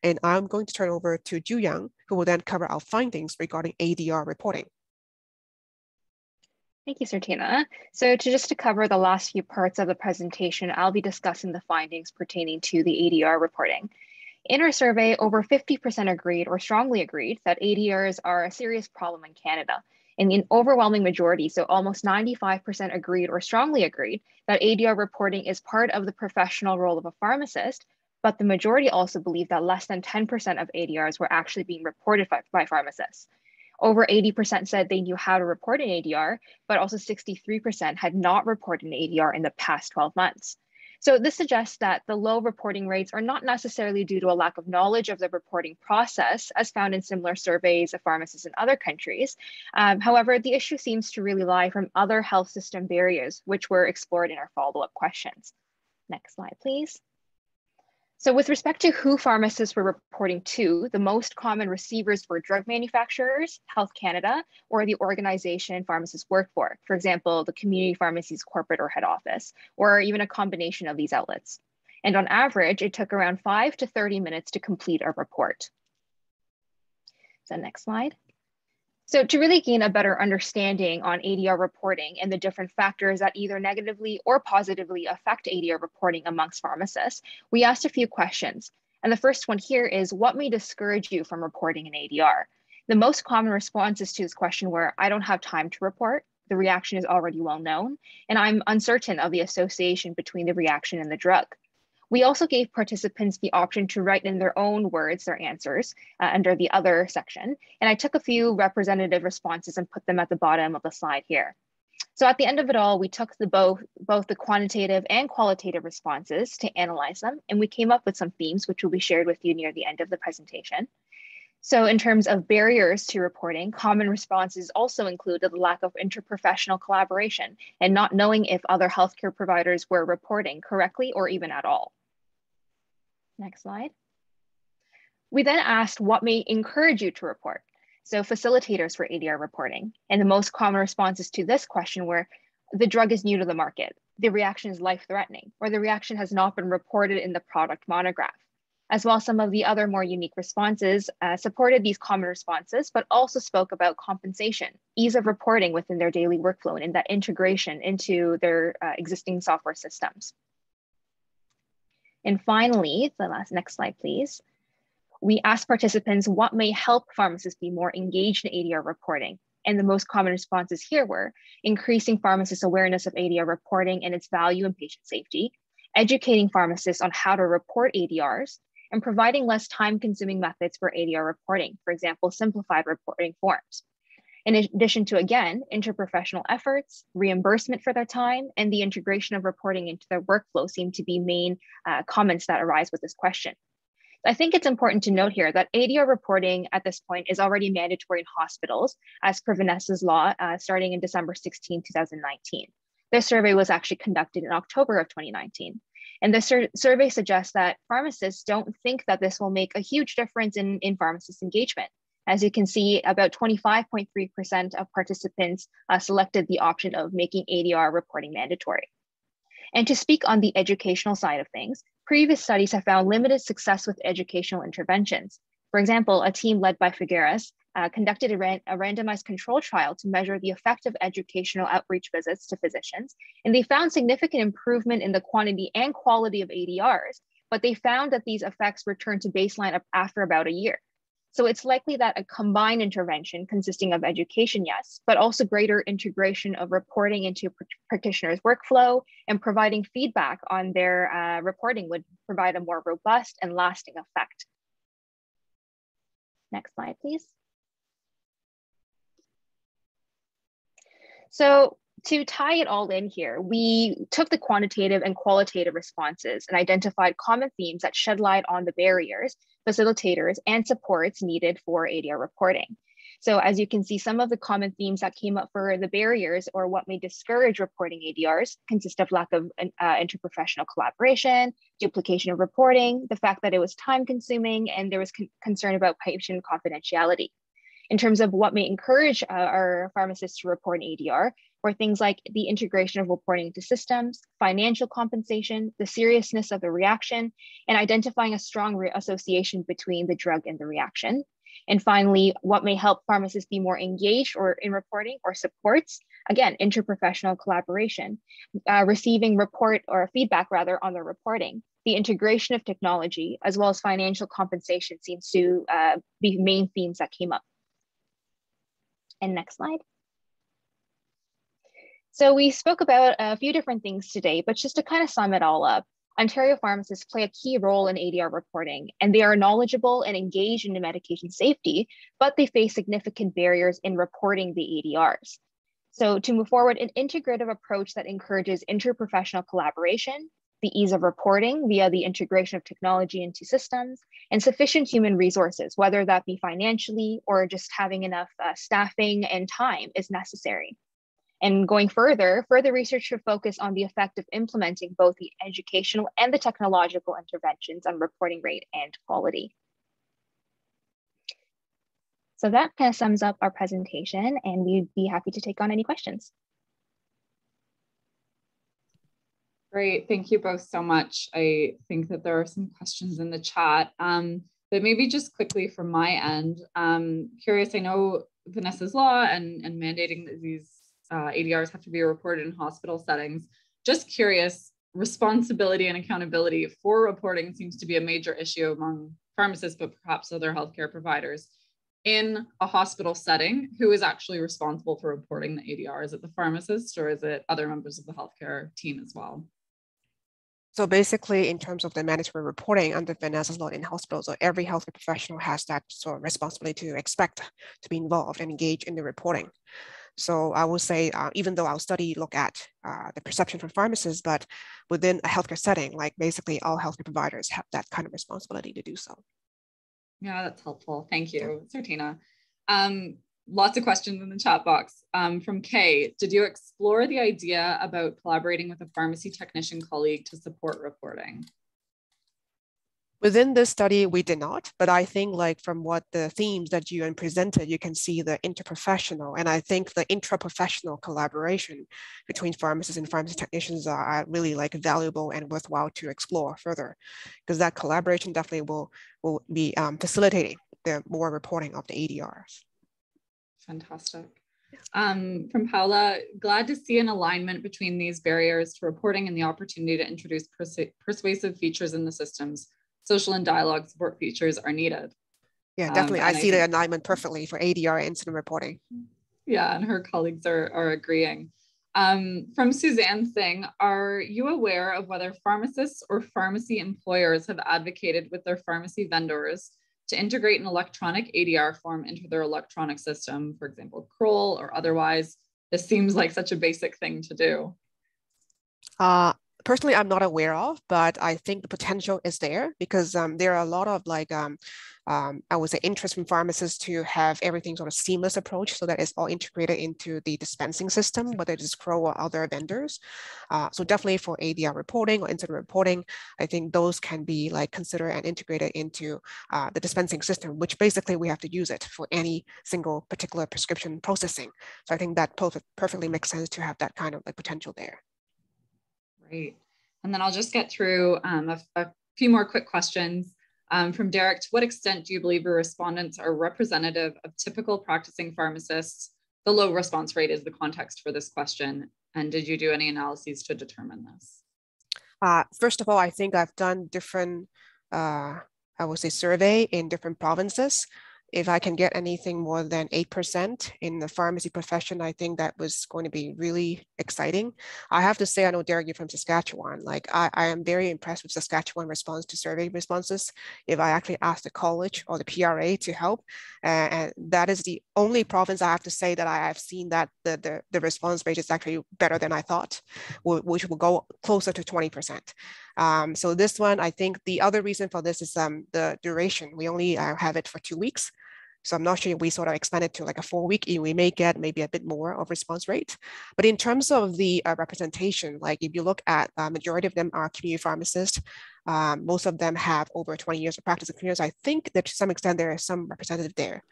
And I'm going to turn over to Joo-Young, who will then cover our findings regarding ADR reporting. Thank you, Certina. So to just to cover the last few parts of the presentation, I'll be discussing the findings pertaining to the ADR reporting. In our survey, over 50% agreed or strongly agreed that ADRs are a serious problem in Canada. And the overwhelming majority, so almost 95% agreed or strongly agreed that ADR reporting is part of the professional role of a pharmacist, but the majority also believe that less than 10% of ADRs were actually being reported by, by pharmacists. Over 80% said they knew how to report an ADR, but also 63% had not reported an ADR in the past 12 months. So this suggests that the low reporting rates are not necessarily due to a lack of knowledge of the reporting process, as found in similar surveys of pharmacists in other countries. Um, however, the issue seems to really lie from other health system barriers, which were explored in our follow-up questions. Next slide, please. So with respect to who pharmacists were reporting to, the most common receivers were drug manufacturers, Health Canada, or the organization pharmacists work for. For example, the community pharmacy's corporate or head office, or even a combination of these outlets. And on average, it took around five to 30 minutes to complete a report. So next slide. So to really gain a better understanding on ADR reporting and the different factors that either negatively or positively affect ADR reporting amongst pharmacists, we asked a few questions. And the first one here is what may discourage you from reporting an ADR? The most common responses to this question were, I don't have time to report, the reaction is already well known, and I'm uncertain of the association between the reaction and the drug. We also gave participants the option to write in their own words their answers uh, under the other section. And I took a few representative responses and put them at the bottom of the slide here. So at the end of it all, we took the both, both the quantitative and qualitative responses to analyze them, and we came up with some themes which will be shared with you near the end of the presentation. So in terms of barriers to reporting, common responses also include the lack of interprofessional collaboration and not knowing if other healthcare providers were reporting correctly or even at all. Next slide. We then asked what may encourage you to report. So facilitators for ADR reporting. And the most common responses to this question were the drug is new to the market, the reaction is life-threatening, or the reaction has not been reported in the product monograph. As well, some of the other more unique responses uh, supported these common responses, but also spoke about compensation, ease of reporting within their daily workflow, and that integration into their uh, existing software systems. And finally, the last next slide, please. We asked participants what may help pharmacists be more engaged in ADR reporting. And the most common responses here were increasing pharmacists' awareness of ADR reporting and its value in patient safety, educating pharmacists on how to report ADRs, and providing less time consuming methods for ADR reporting, for example, simplified reporting forms in addition to, again, interprofessional efforts, reimbursement for their time, and the integration of reporting into their workflow seem to be main uh, comments that arise with this question. I think it's important to note here that ADR reporting at this point is already mandatory in hospitals as per Vanessa's law uh, starting in December 16, 2019. This survey was actually conducted in October of 2019. And the sur survey suggests that pharmacists don't think that this will make a huge difference in, in pharmacist engagement. As you can see, about 25.3% of participants uh, selected the option of making ADR reporting mandatory. And to speak on the educational side of things, previous studies have found limited success with educational interventions. For example, a team led by Figueiras uh, conducted a, ran a, randomized control trial to measure the effect of educational outreach visits to physicians, and they found significant improvement in the quantity and quality of ADRs, but they found that these effects returned to baseline after about a year. So it's likely that a combined intervention consisting of education, yes, but also greater integration of reporting into practitioners' workflow and providing feedback on their uh, reporting would provide a more robust and lasting effect. Next slide, please. So to tie it all in here, we took the quantitative and qualitative responses and identified common themes that shed light on the barriers, facilitators, and supports needed for ADR reporting. So as you can see, some of the common themes that came up for the barriers or what may discourage reporting ADRs consist of lack of uh, interprofessional collaboration, duplication of reporting, the fact that it was time consuming, and there was con concern about patient confidentiality. In terms of what may encourage uh, our pharmacists to report an ADR, or things like the integration of reporting into systems, financial compensation, the seriousness of the reaction, and identifying a strong association between the drug and the reaction. And finally, what may help pharmacists be more engaged or in reporting or supports again, interprofessional collaboration, uh, receiving report or feedback rather on the reporting, the integration of technology, as well as financial compensation seems to uh, be main themes that came up. And next slide. So we spoke about a few different things today, but just to kind of sum it all up, Ontario pharmacists play a key role in ADR reporting, and they are knowledgeable and engaged in medication safety, but they face significant barriers in reporting the ADRs. So to move forward, an integrative approach that encourages interprofessional collaboration, the ease of reporting via the integration of technology into systems, and sufficient human resources, whether that be financially or just having enough uh, staffing and time is necessary. And going further, further research should focus on the effect of implementing both the educational and the technological interventions on reporting rate and quality. So that kind of sums up our presentation and we'd be happy to take on any questions. Great, thank you both so much. I think that there are some questions in the chat, um, but maybe just quickly from my end, um, curious, I know Vanessa's law and, and mandating these uh, ADRs have to be reported in hospital settings. Just curious, responsibility and accountability for reporting seems to be a major issue among pharmacists, but perhaps other healthcare providers. In a hospital setting, who is actually responsible for reporting the ADR? Is it the pharmacist or is it other members of the healthcare team as well? So basically, in terms of the mandatory reporting under Vanessa's law in hospitals, so every healthcare professional has that sort of responsibility to expect to be involved and engage in the reporting. So I would say, uh, even though our study look at uh, the perception from pharmacists, but within a healthcare setting, like basically all healthcare providers have that kind of responsibility to do so. Yeah, that's helpful. Thank you, Certina. Um, lots of questions in the chat box. Um, from Kay, did you explore the idea about collaborating with a pharmacy technician colleague to support reporting? Within this study, we did not, but I think like from what the themes that you presented, you can see the interprofessional, and I think the intraprofessional collaboration between pharmacists and pharmacy technicians are really like valuable and worthwhile to explore further, because that collaboration definitely will, will be um, facilitating the more reporting of the ADRs. Fantastic. Um, from Paola, glad to see an alignment between these barriers to reporting and the opportunity to introduce persuasive features in the systems social and dialogue support features are needed. Yeah, um, definitely. Um, I see I the alignment perfectly for ADR incident reporting. Yeah, and her colleagues are, are agreeing. Um, from Suzanne Singh, are you aware of whether pharmacists or pharmacy employers have advocated with their pharmacy vendors to integrate an electronic ADR form into their electronic system, for example, Kroll or otherwise? This seems like such a basic thing to do. Uh, personally i'm not aware of but i think the potential is there because um, there are a lot of like um, um, i would say interest from pharmacists to have everything sort of seamless approach so that it's all integrated into the dispensing system whether it's Kroll or other vendors. Uh, so definitely for adr reporting or incident reporting i think those can be like considered and integrated into uh, the dispensing system which basically we have to use it for any single particular prescription processing. So i think that perfectly makes sense to have that kind of like potential there Great. And then I'll just get through um, a, a, few more quick questions. Um, from Derek, to what extent do you believe your respondents are representative of typical practicing pharmacists? The low response rate is the context for this question. And did you do any analyses to determine this? Uh, first of all, I think I've done different, uh, I would say survey in different provinces if I can get anything more than 8% in the pharmacy profession, I think that was going to be really exciting. I have to say, I know Derek, you're from Saskatchewan. Like I, I am very impressed with Saskatchewan response to survey responses. If I actually ask the college or the PRA to help, uh, and that is the only province I have to say that I have seen that the, the, the response rate is actually better than I thought, which will go closer to 20%. Um, so this one, I think the other reason for this is um, the duration. We only uh, have it for two weeks. So I'm not sure if we sort of expand it to like a four week, we may get maybe a bit more of response rate. But in terms of the uh, representation, like if you look at uh, majority of them are community pharmacists, um, most of them have over 20 years of practice in experience. I think that to some extent there is some representative there.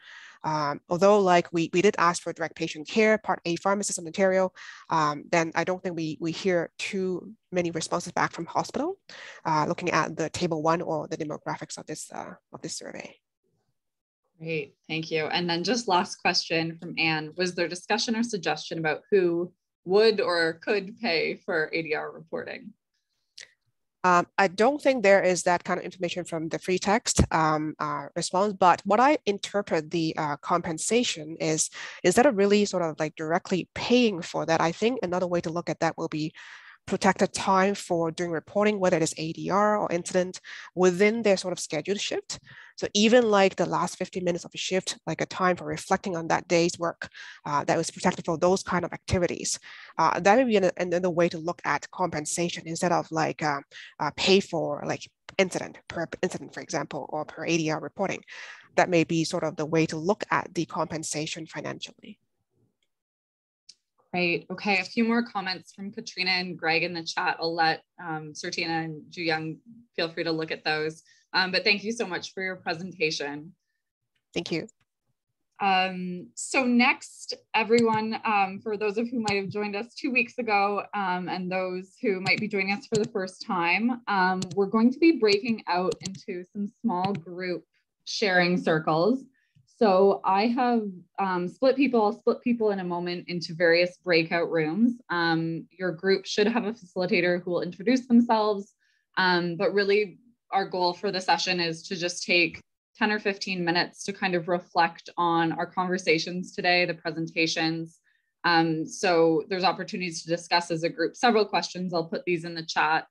Um, although like we, we did ask for direct patient care, part A pharmacist in Ontario, um, then I don't think we, we hear too many responses back from hospital, uh, looking at the table one or the demographics of this, uh, of this survey. Great, thank you. And then just last question from Anne, was there discussion or suggestion about who would or could pay for ADR reporting? Um, I don't think there is that kind of information from the free text um, uh, response, but what I interpret the uh, compensation is instead of really sort of like directly paying for that, I think another way to look at that will be protected time for doing reporting, whether it is ADR or incident within their sort of scheduled shift. So even like the last 15 minutes of a shift, like a time for reflecting on that day's work uh, that was protected for those kind of activities. Uh, that may be an, another way to look at compensation instead of like uh, uh pay for like incident per incident, for example, or per ADR reporting. That may be sort of the way to look at the compensation financially. Great. Okay, a few more comments from Katrina and Greg in the chat. I'll let um, Certina and Joo-Young feel free to look at those. Um, but thank you so much for your presentation. Thank you. Um, so next, everyone, um, for those of who might have joined us two weeks ago um, and those who might be joining us for the first time, um, we're going to be breaking out into some small group sharing circles. So I have um, split people, I'll split people in a moment into various breakout rooms. Um, your group should have a facilitator who will introduce themselves, um, but really our goal for the session is to just take 10 or 15 minutes to kind of reflect on our conversations today, the presentations. Um, so there's opportunities to discuss as a group several questions. I'll put these in the chat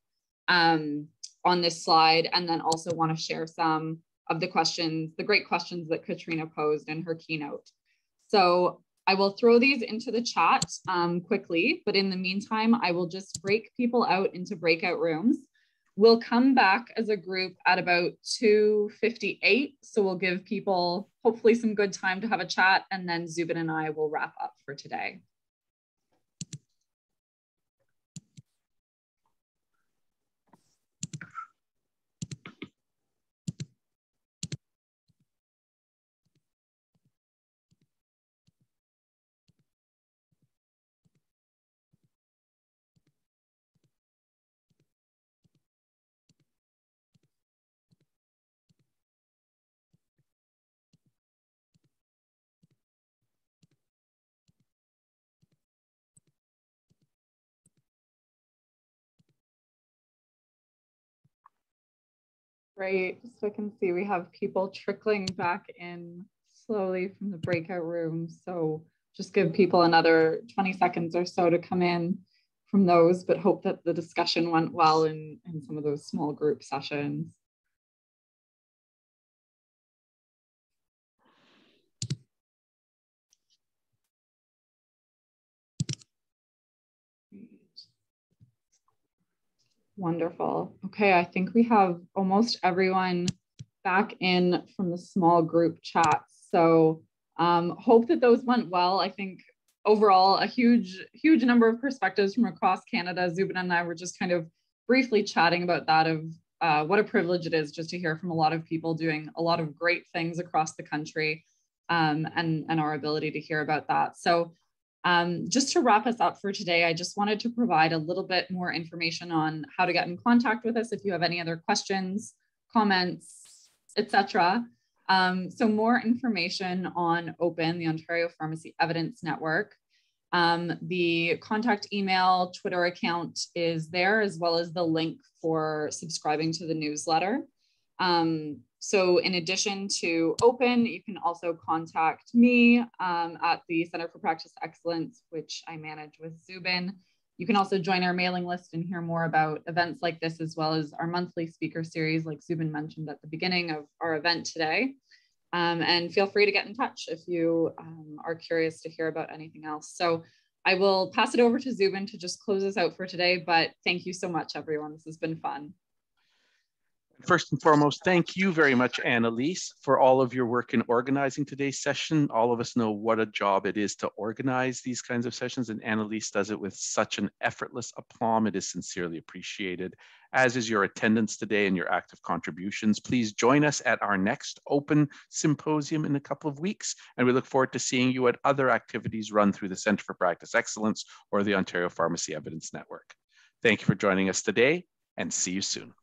um, on this slide and then also wanna share some of the questions, the great questions that Katrina posed in her keynote. So I will throw these into the chat um, quickly, but in the meantime, I will just break people out into breakout rooms. We'll come back as a group at about 2.58. So we'll give people hopefully some good time to have a chat and then Zubin and I will wrap up for today. Great. So I can see we have people trickling back in slowly from the breakout rooms. So just give people another 20 seconds or so to come in from those, but hope that the discussion went well in, in some of those small group sessions. Wonderful. Okay, I think we have almost everyone back in from the small group chats. So um, hope that those went well. I think overall a huge, huge number of perspectives from across Canada. Zubin and I were just kind of briefly chatting about that of uh, what a privilege it is just to hear from a lot of people doing a lot of great things across the country um, and, and our ability to hear about that. So um, just to wrap us up for today, I just wanted to provide a little bit more information on how to get in contact with us if you have any other questions, comments, etc. Um, so more information on OPEN, the Ontario Pharmacy Evidence Network. Um, the contact email, Twitter account is there, as well as the link for subscribing to the newsletter. Um, so in addition to open, you can also contact me um, at the Center for Practice Excellence, which I manage with Zubin. You can also join our mailing list and hear more about events like this, as well as our monthly speaker series, like Zubin mentioned at the beginning of our event today. Um, and feel free to get in touch if you um, are curious to hear about anything else. So I will pass it over to Zubin to just close us out for today, but thank you so much, everyone. This has been fun. First and foremost, thank you very much, Annalise, for all of your work in organizing today's session. All of us know what a job it is to organize these kinds of sessions, and Annalise does it with such an effortless aplomb. It is sincerely appreciated, as is your attendance today and your active contributions. Please join us at our next open symposium in a couple of weeks, and we look forward to seeing you at other activities run through the Centre for Practice Excellence or the Ontario Pharmacy Evidence Network. Thank you for joining us today, and see you soon.